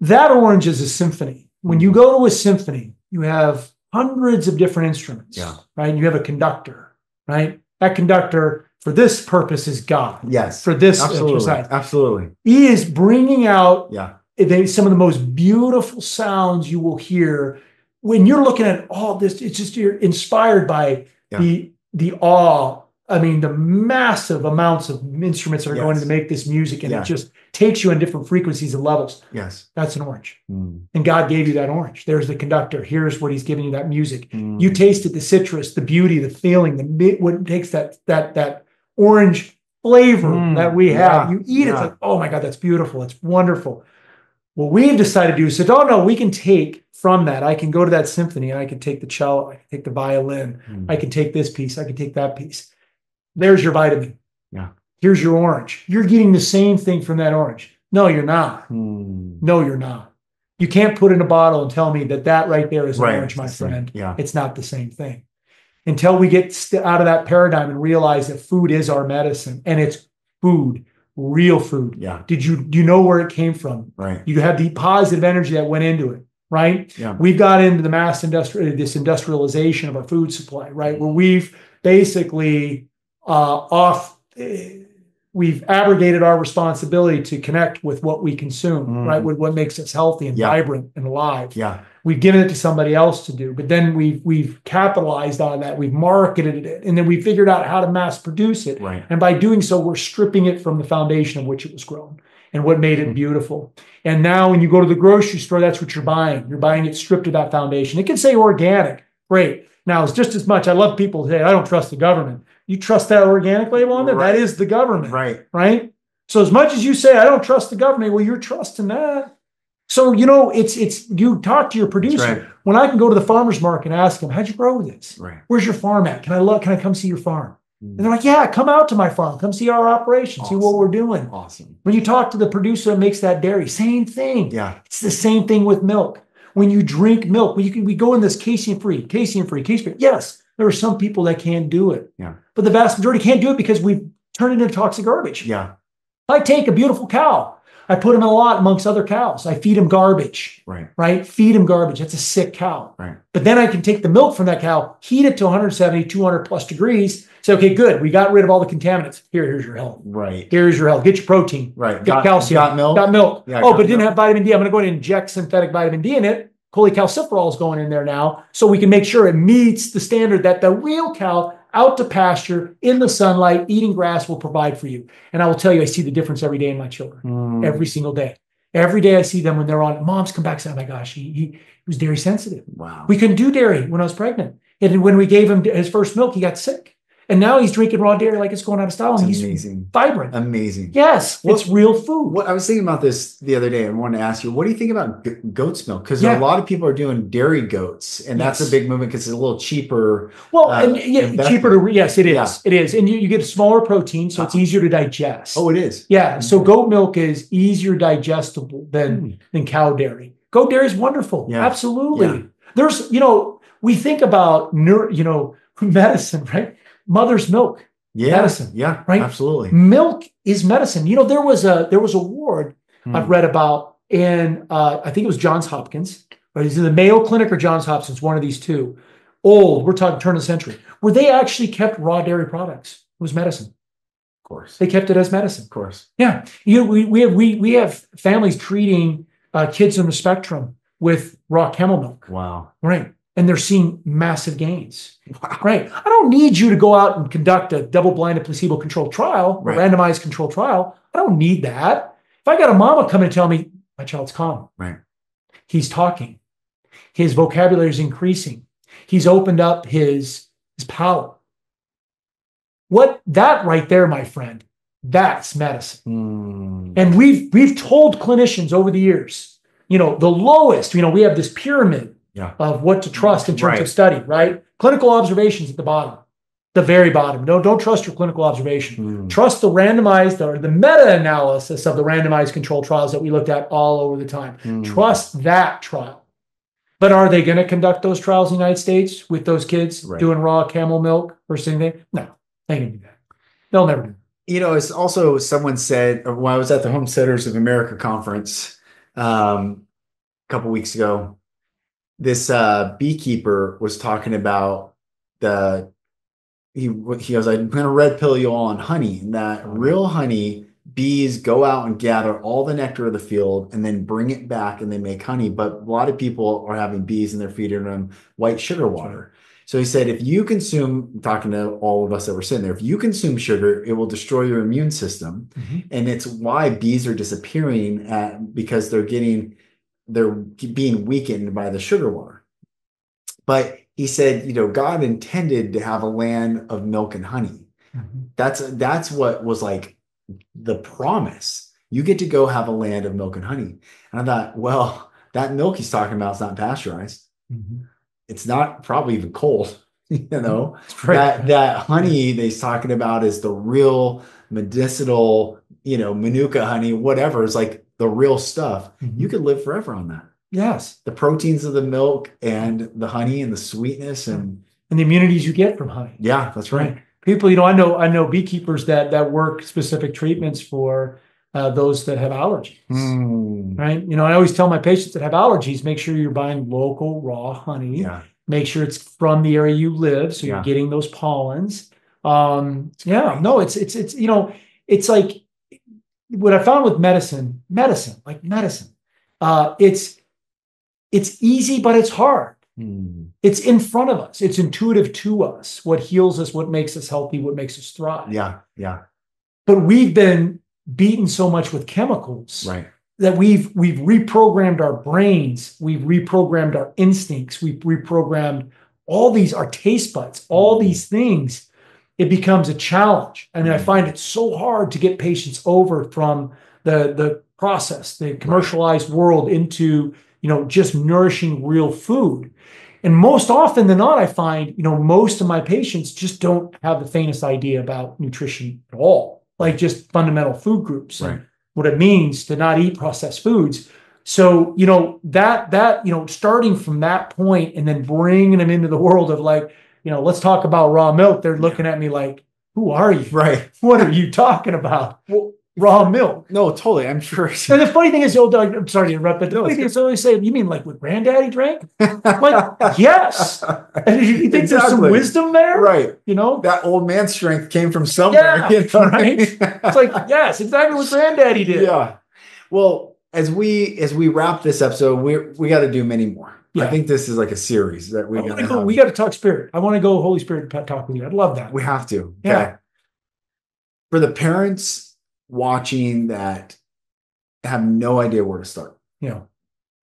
that orange is a symphony. When you go to a symphony, you have hundreds of different instruments, Yeah. right? You have a conductor, right? That conductor for this purpose is God. Yes. For this Absolutely. exercise, Absolutely. he is bringing out Yeah. they, some of the most beautiful sounds you will hear when you're looking at all this. It's just you're inspired by Yeah. the the awe. I mean, the massive amounts of instruments that are going to make this music, and Yeah. it just takes you on different frequencies and levels. Yes. That's an orange, Mm. and God gave you that orange. There's the conductor. Here's what He's giving you that music. Mm. You tasted the citrus, the beauty, the feeling, the what takes that that that orange flavor Mm, that we have. yeah, You eat it, it's like, oh my God, that's beautiful. It's wonderful. What we've decided to do is said, oh no, we can take from that. I can go to that symphony and I can take the cello, I can take the violin, Mm. I can take this piece, I can take that piece. There's your vitamin. Yeah. Here's your orange. You're getting the same thing from that orange. No, you're not. Mm. No, you're not. You can't put in a bottle and tell me that that right there is Right. orange, my friend. Yeah. It's not the same thing. Until we get st- out of that paradigm and realize that food is our medicine and it's food, real food. Yeah. Did you do you know where it came from? Right. You have the positive energy that went into it, right? Yeah. We've got into the mass industrial this industrialization of our food supply, right? Where we've basically off, eh, we've abrogated our responsibility to connect with what we consume, Mm. right? With what makes us healthy and Yeah. vibrant and alive. Yeah. We've given it to somebody else to do, but then we've we've capitalized on that. We've marketed it, and then we figured out how to mass produce it. Right. And by doing so, we're stripping it from the foundation of which it was grown and what made it beautiful. And now, when you go to the grocery store, that's what you're buying. You're buying it stripped of that foundation. It can say organic. Great. Now, it's just as much. I love people who say, I don't trust the government. You trust that organic label on there? Right. That is the government. Right. Right. So, as much as you say, I don't trust the government, well, you're trusting that. So, you know, it's, it's, you talk to your producer. right. When I can go to the farmer's market and ask them, how'd you grow this? Right. Where's your farm at? Can I look? Can I come see your farm? Mm. And they're like, yeah, come out to my farm. Come see our operation. See what we're doing. Awesome. When you talk to the producer that makes that dairy, same thing. Yeah. It's the same thing with milk. When you drink milk, can, we go in this casein free, casein free, casein free. Yes, there are some people that can do it. Yeah. But the vast majority can't do it because we've turned it into toxic garbage. Yeah. I take a beautiful cow. I put him in a lot amongst other cows. I feed him garbage, Right. right? Feed him garbage. That's a sick cow. Right. But then I can take the milk from that cow, heat it to 170, 200 plus degrees. Say, okay, good. We got rid of all the contaminants. Here, here's your health. Right. Here's your health. Get your protein. Right. Get calcium. Got milk. Got milk. Yeah, oh, got but it didn't have vitamin D. I'm going to go and inject synthetic vitamin D in it. Cholecalciferol is going in there now, so we can make sure it meets the standard that the real cow out to pasture in the sunlight, eating grass will provide for you. And I will tell you, I see the difference every day in my children, Mm. every single day. Every day I see them when they're on. Moms come back and say, "Oh my gosh, he, he, he was dairy sensitive. Wow. We couldn't do dairy when I was pregnant. And when we gave him his first milk, he got sick. And now he's drinking raw dairy like it's going out of style, It's and he's amazing. vibrant. Amazing. yes, Well, it's real food. What I was thinking about this the other day and wanted to ask you, what do you think about g- goat's milk? Because Yeah. a lot of people are doing dairy goats, and that's Yes. a big movement because it's a little cheaper. Well, uh, and yeah, investment. cheaper to yes, it is. Yeah. It is, and you, you get smaller protein, so it's Uh-huh. easier to digest. Oh, it is. yeah. So goat milk is easier digestible than Hmm. than cow dairy. Goat dairy is wonderful. Yeah. Absolutely. There's, you know, we think about neuro, you know, medicine, right? Mother's milk. Yeah. Medicine, Yeah. right? Absolutely. Milk is medicine. You know, there was a there was a ward Hmm. I've read about in uh, I think it was Johns Hopkins, or is it the Mayo Clinic or Johns Hopkins? One of these two. Old, we're talking turn of the century, where they actually kept raw dairy products. It was medicine. Of course. They kept it as medicine. Of course. Yeah, you know, we we have we we have families treating uh, kids on the spectrum with raw camel milk, Wow. right? And they're seeing massive gains, Wow. right? I don't need you to go out and conduct a double-blinded placebo-controlled trial, Right. randomized controlled trial. I don't need that. If I got a mama come and tell me my child's calm, Right. he's talking, his vocabulary is increasing, he's opened up his his palate. What that right there, my friend, that's medicine. Hmm. And we've we've told clinicians over the years, you know, the lowest, you know, we have this pyramid Yeah. of what to trust in terms Right. of study, right? Clinical observations at the bottom, the very bottom. No, don't trust your clinical observation. Hmm. Trust the randomized or the meta-analysis of the randomized control trials that we looked at all over the time. Hmm. Trust that trial. But are they going to conduct those trials in the United States with those kids Right. doing raw camel milk first thing they? No, they can do that. They'll never do. that. You know, it's also someone said uh, when I was at the Homesteaders of America conference um, a couple weeks ago, this uh, beekeeper was talking about the he he goes, I'm going to red pill you all on honey, and that real honey bees go out and gather all the nectar of the field and then bring it back and they make honey. But a lot of people are having bees and they're feeding them white sugar water. So he said, if you consume, talking to all of us that were sitting there, if you consume sugar, it will destroy your immune system. And it's why bees are disappearing at, because they're getting, they're being weakened by the sugar water. But he said, you know, God intended to have a land of milk and honey. Mm-hmm. That's that's what was like the promise. You get to go have a land of milk and honey. And I thought, well, that milk he's talking about is not pasteurized. Mm-hmm. It's not probably even cold, you mm-hmm. know. That that honey that he's talking about is the real medicinal, you know, manuka honey, whatever is like the real stuff. Mhm. You could live forever on that. yes. The proteins of the milk and the honey and the sweetness and And the immunities you get from honey. yeah, that's right. People, you know, I know, I know beekeepers that that work specific treatments for uh, those that have allergies. Hmm. Right. You know, I always tell my patients that have allergies, make sure you're buying local raw honey. Yeah. Make sure it's from the area you live, so Yeah. you're getting those pollens. Um, yeah, no, it's it's it's you know, it's like what I found with medicine, medicine, like medicine. Uh, it's it's easy, but it's hard. Hmm. It's in front of us. It's intuitive to us. What heals us, what makes us healthy, what makes us thrive. Yeah. Yeah. But we've been beaten so much with chemicals Right. that we've we've reprogrammed our brains, we've reprogrammed our instincts, we've reprogrammed all these our taste buds, all these things. It becomes a challenge, and I mm. find it so hard to get patients over from the the process, the commercialized world into you know just nourishing real food. And most often than not, I find you know most of my patients just don't have the faintest idea about nutrition at all, like just fundamental food groups and what it means to not eat processed foods. So, you know, that, that, you know, starting from that point and then bringing them into the world of like, you know, let's talk about raw milk. They're looking at me like, who are you? Right. What are you talking about? Well, Raw milk. no, totally. I'm sure. And the funny thing is, oh, Doug, I'm sorry to interrupt, but the No, funny it's thing is, they always say, you mean like what granddaddy drank? Like, yes. And you think there's some wisdom there? right. You know, That old man strength came from somewhere. Yeah, you know right? it's like, yes, exactly what granddaddy did. yeah. Well, as we as we wrap this episode, we we got to do many more. I think this is like a series that we got wanna go- we got to talk spirit. I want to go Holy Spirit talk with you. I'd love that. We have to. Yeah. For the parents watching that have no idea where to start. You know,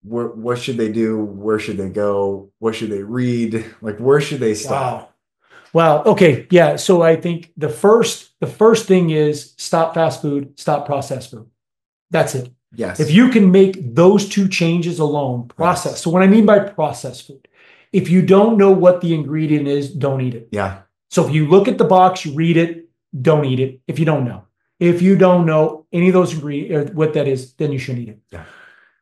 Where what should they do? Where should they go? What should they read? Like where should they stop? wow. Well, okay, yeah. So I think the first the first thing is stop fast food, stop processed food. That's it. Yes. If you can make those two changes alone, process. Yes. So what I mean by processed food, if you don't know what the ingredient is, don't eat it. yeah. So if you look at the box, you read it, don't eat it if you don't know. If you don't know any of those ingredients or uh, what that is, then you shouldn't eat it. Yeah.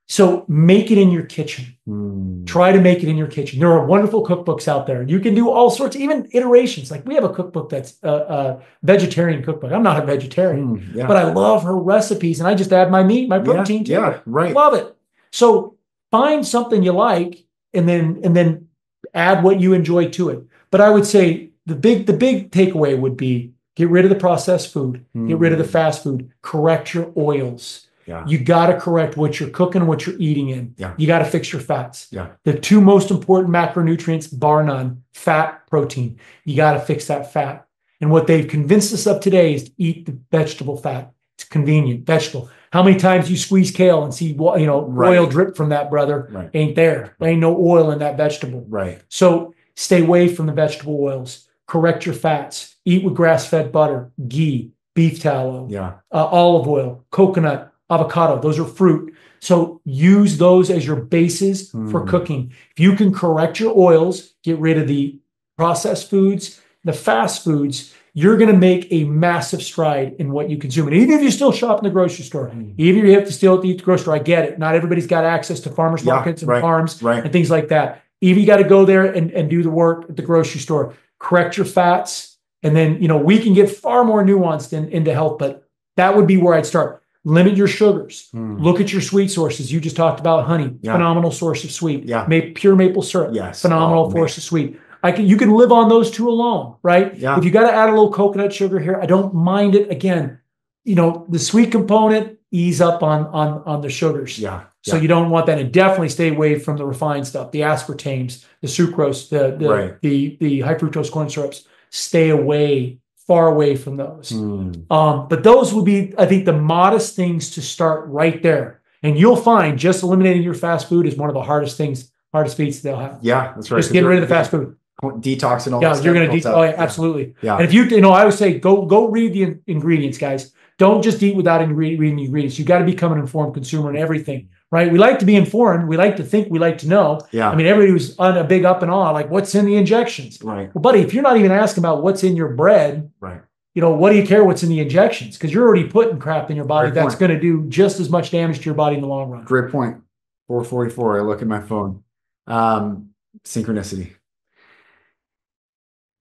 So make it in your kitchen. Mm. Try to make it in your kitchen. There are wonderful cookbooks out there. You can do all sorts, even iterations. Like we have a cookbook that's a, a vegetarian cookbook. I'm not a vegetarian, Mm, yeah. but I love her recipes, and I just add my meat, my yeah. protein to Yeah. it. Right. Love it. So find something you like, and then and then add what you enjoy to it. But I would say the big the big takeaway would be get rid of the processed food, get rid of the Mm. fast food, correct your oils. Yeah. You got to correct what you're cooking, what you're eating in. Yeah. You got to fix your fats. Yeah. The two most important macronutrients, bar none, fat, protein. You got to fix that fat. And what they've convinced us of today is to eat the vegetable fat. It's convenient, vegetable. How many times you squeeze kale and see wa- you know Right. oil drip from that brother? Right. Ain't there. There ain't no oil in that vegetable. Right. So stay away from the vegetable oils. Correct your fats. Eat with grass-fed butter, ghee, beef tallow, Yeah. uh, olive oil, coconut, avocado. Those are fruit. So use those as your bases for Mm. cooking. If you can correct your oils, get rid of the processed foods, the fast foods, you're going to make a massive stride in what you consume. And even if you still shop in the grocery store, Mm. even if you have to still eat the grocery store, I get it. Not everybody's got access to farmers Yeah, markets and right. farms Right. and things like that. Even you got to go there and, and do the work at the grocery store, correct your fats. And then, you know, we can get far more nuanced in, into health, but that would be where I'd start. Limit your sugars. Mm. Look at your sweet sources. You just talked about honey, Yeah. phenomenal source of sweet. Yeah. Ma- pure maple syrup, Yes. phenomenal Oh, source of sweet. I can you can live on those two alone, right? Yeah. If you got to add a little coconut sugar here, I don't mind it. Again, you know, the sweet component, ease up on on on the sugars. Yeah. So yeah. you don't want that, and definitely stay away from the refined stuff, the aspartames, the sucrose, the the Right. the, the high fructose corn syrups. Stay away, far away from those. Mm. Um, but those would be, I think, the modest things to start right there. And you'll find just eliminating your fast food is one of the hardest things, hardest feats they'll have. Yeah. That's right. Just getting rid of the fast food. Detox and all Yeah, you're going to. built De- oh, yeah, absolutely. Yeah. And if you, you know, I would say go go read the in- ingredients, guys. Don't just eat without reading the ingredients. You got to become an informed consumer in everything, right? We like to be informed. We like to think. We like to know. Yeah. I mean, everybody was on a big up and all like, what's in the injections? right. Well, buddy, if you're not even asking about what's in your bread, Right. you know, what do you care what's in the injections? Because you're already putting crap in your body Great that's going to do just as much damage to your body in the long run. Great point. 444. I look at my phone. Um, synchronicity.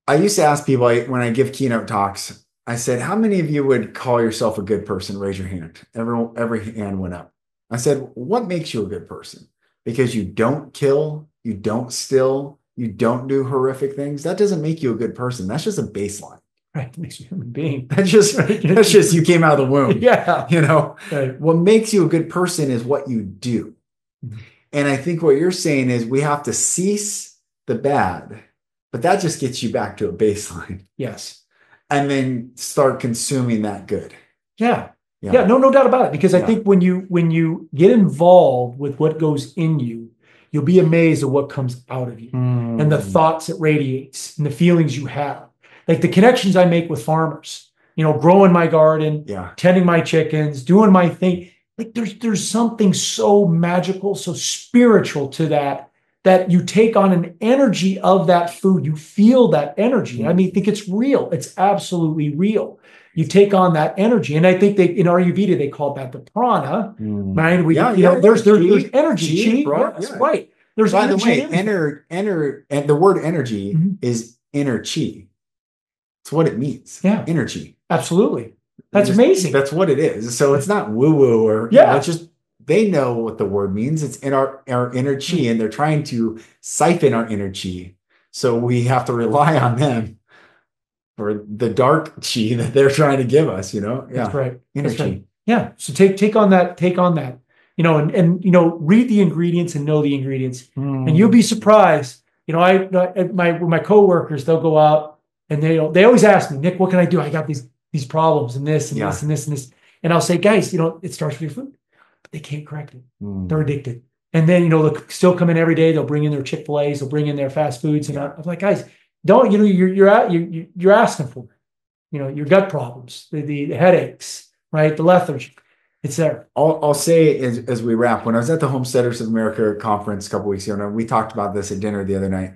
I used to ask people I, when I give keynote talks, I said, How many of you would call yourself a good person? Raise your hand. Every, every hand went up. I said, What makes you a good person? Because you don't kill, you don't steal, you don't do horrific things. That doesn't make you a good person. That's just a baseline. Right? It makes you a human being. That's just that's just you came out of the womb. yeah. You know, Right. what makes you a good person is what you do. Mhm. And I think what you're saying is we have to cease the bad, but that just gets you back to a baseline Yes. and then start consuming that good. Yeah. Yeah. Yeah. No, no doubt about it. Because I Yeah. think when you when you get involved with what goes in you, you'll be amazed at what comes out of you and Mm. the thoughts it radiates and the feelings you have. Like the connections I make with farmers, you know, growing my garden, Yeah. tending my chickens, doing my thing. Like there's there's something so magical, so spiritual to that that you take on an energy of that food. You feel that energy. I mean, I think it's real. It's absolutely real. You take on that energy, and I think they in Ayurveda they call that the prana. Right? We, Yeah, you know, yeah, there's there, chi, there's energy, chi, chi, bro, yes, yeah. right. There's By the energy way, in everything. enter, enter, and the word energy Mhm. is inner chi. It's what it means. Yeah. Energy. absolutely. That's Just- amazing. That's what it is. So it's not woo woo or you Yeah. know, it's just they know what the word means. It's in our our inner chi, Mm. and they're trying to siphon our inner chi. So we have to rely on them for the dark chi that they're trying to give us. You know, yeah, That's right. inner That's right. Yeah. So take take on that. Take on that. You know, and and you know, read the ingredients and know the ingredients, and you'll be surprised. You know, I my my coworkers they'll go out and they they always ask me, Nick, what can I do? I got these these problems and this and Yeah. this and this and this, and I'll say, guys, you know, it starts with your food, but they can't correct it. Mm. They're addicted. And then, you know, they'll still come in every day. They'll bring in their Chick fil A's, they'll bring in their fast foods. And I'm like, guys, don't you know you're you're at you're, you're asking for it. You know your gut problems, the, the, the headaches, right? The lethargy. It's there. I'll, I'll say as, as we wrap, when I was at the Homesteaders of America conference a couple weeks ago, and we talked about this at dinner the other night.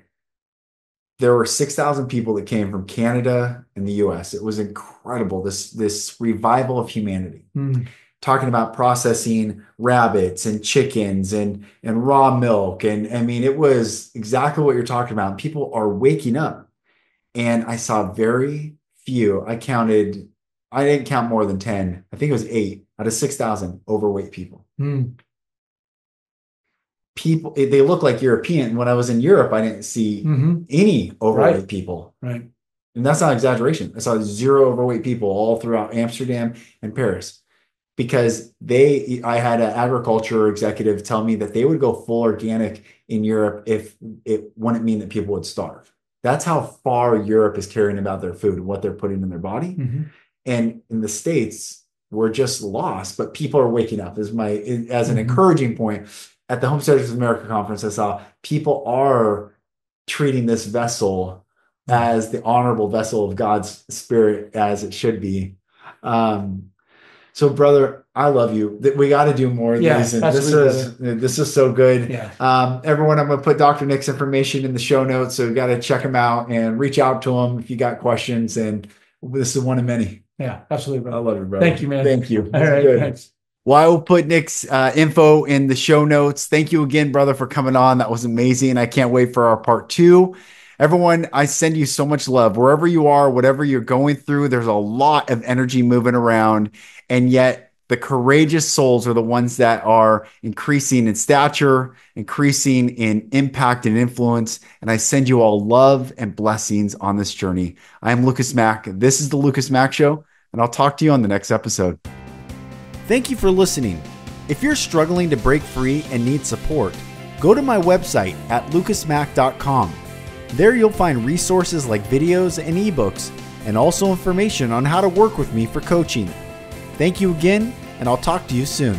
There were 6,000 people that came from Canada and the US. It was incredible. This, this revival of humanity. Mm. Talking about processing rabbits and chickens and, and raw milk. And I mean, it was exactly what you're talking about. People are waking up. And I saw very few. I counted, I didn't count more than 10. I think it was eight out of 6,000 overweight people. Mm. People, they look like European. When I was in Europe, I didn't see Mhm. any overweight Right. people. Right. And that's not exaggeration. I saw zero overweight people all throughout Amsterdam and Paris because they, I had an agriculture executive tell me that they would go full organic in Europe if it wouldn't mean that people would starve. That's how far Europe is caring about their food and what they're putting in their body. Mhm. And in the States, we're just lost, but people are waking up is my, as an Mhm. encouraging point at the Homesteaders of America conference. I saw people are treating this vessel as the honorable vessel of God's spirit as it should be. Um, so brother, I love you. We got to do more of Yeah, these. And this is, this is so good. Yeah. Um, everyone, I'm going to put Dr. Nick's information in the show notes. So you got to check him out and reach out to him if you got questions. And this is one of many. Yeah. Absolutely, I love you, brother. Thank you, man. Thank you. All This right. Thanks. Well, I will put Nick's uh, info in the show notes. Thank you again, brother, for coming on. That was amazing. I can't wait for our part two. Everyone, I send you so much love. Wherever you are, whatever you're going through, there's a lot of energy moving around. And yet, the courageous souls are the ones that are increasing in stature, increasing in impact and influence. And I send you all love and blessings on this journey. I am Lucas Mack. This is the Lucas Mack Show, and I'll talk to you on the next episode. Thank you for listening. If you're struggling to break free and need support, go to my website at lucasmack.com. There you'll find resources like videos and ebooks, and also information on how to work with me for coaching. Thank you again, and I'll talk to you soon.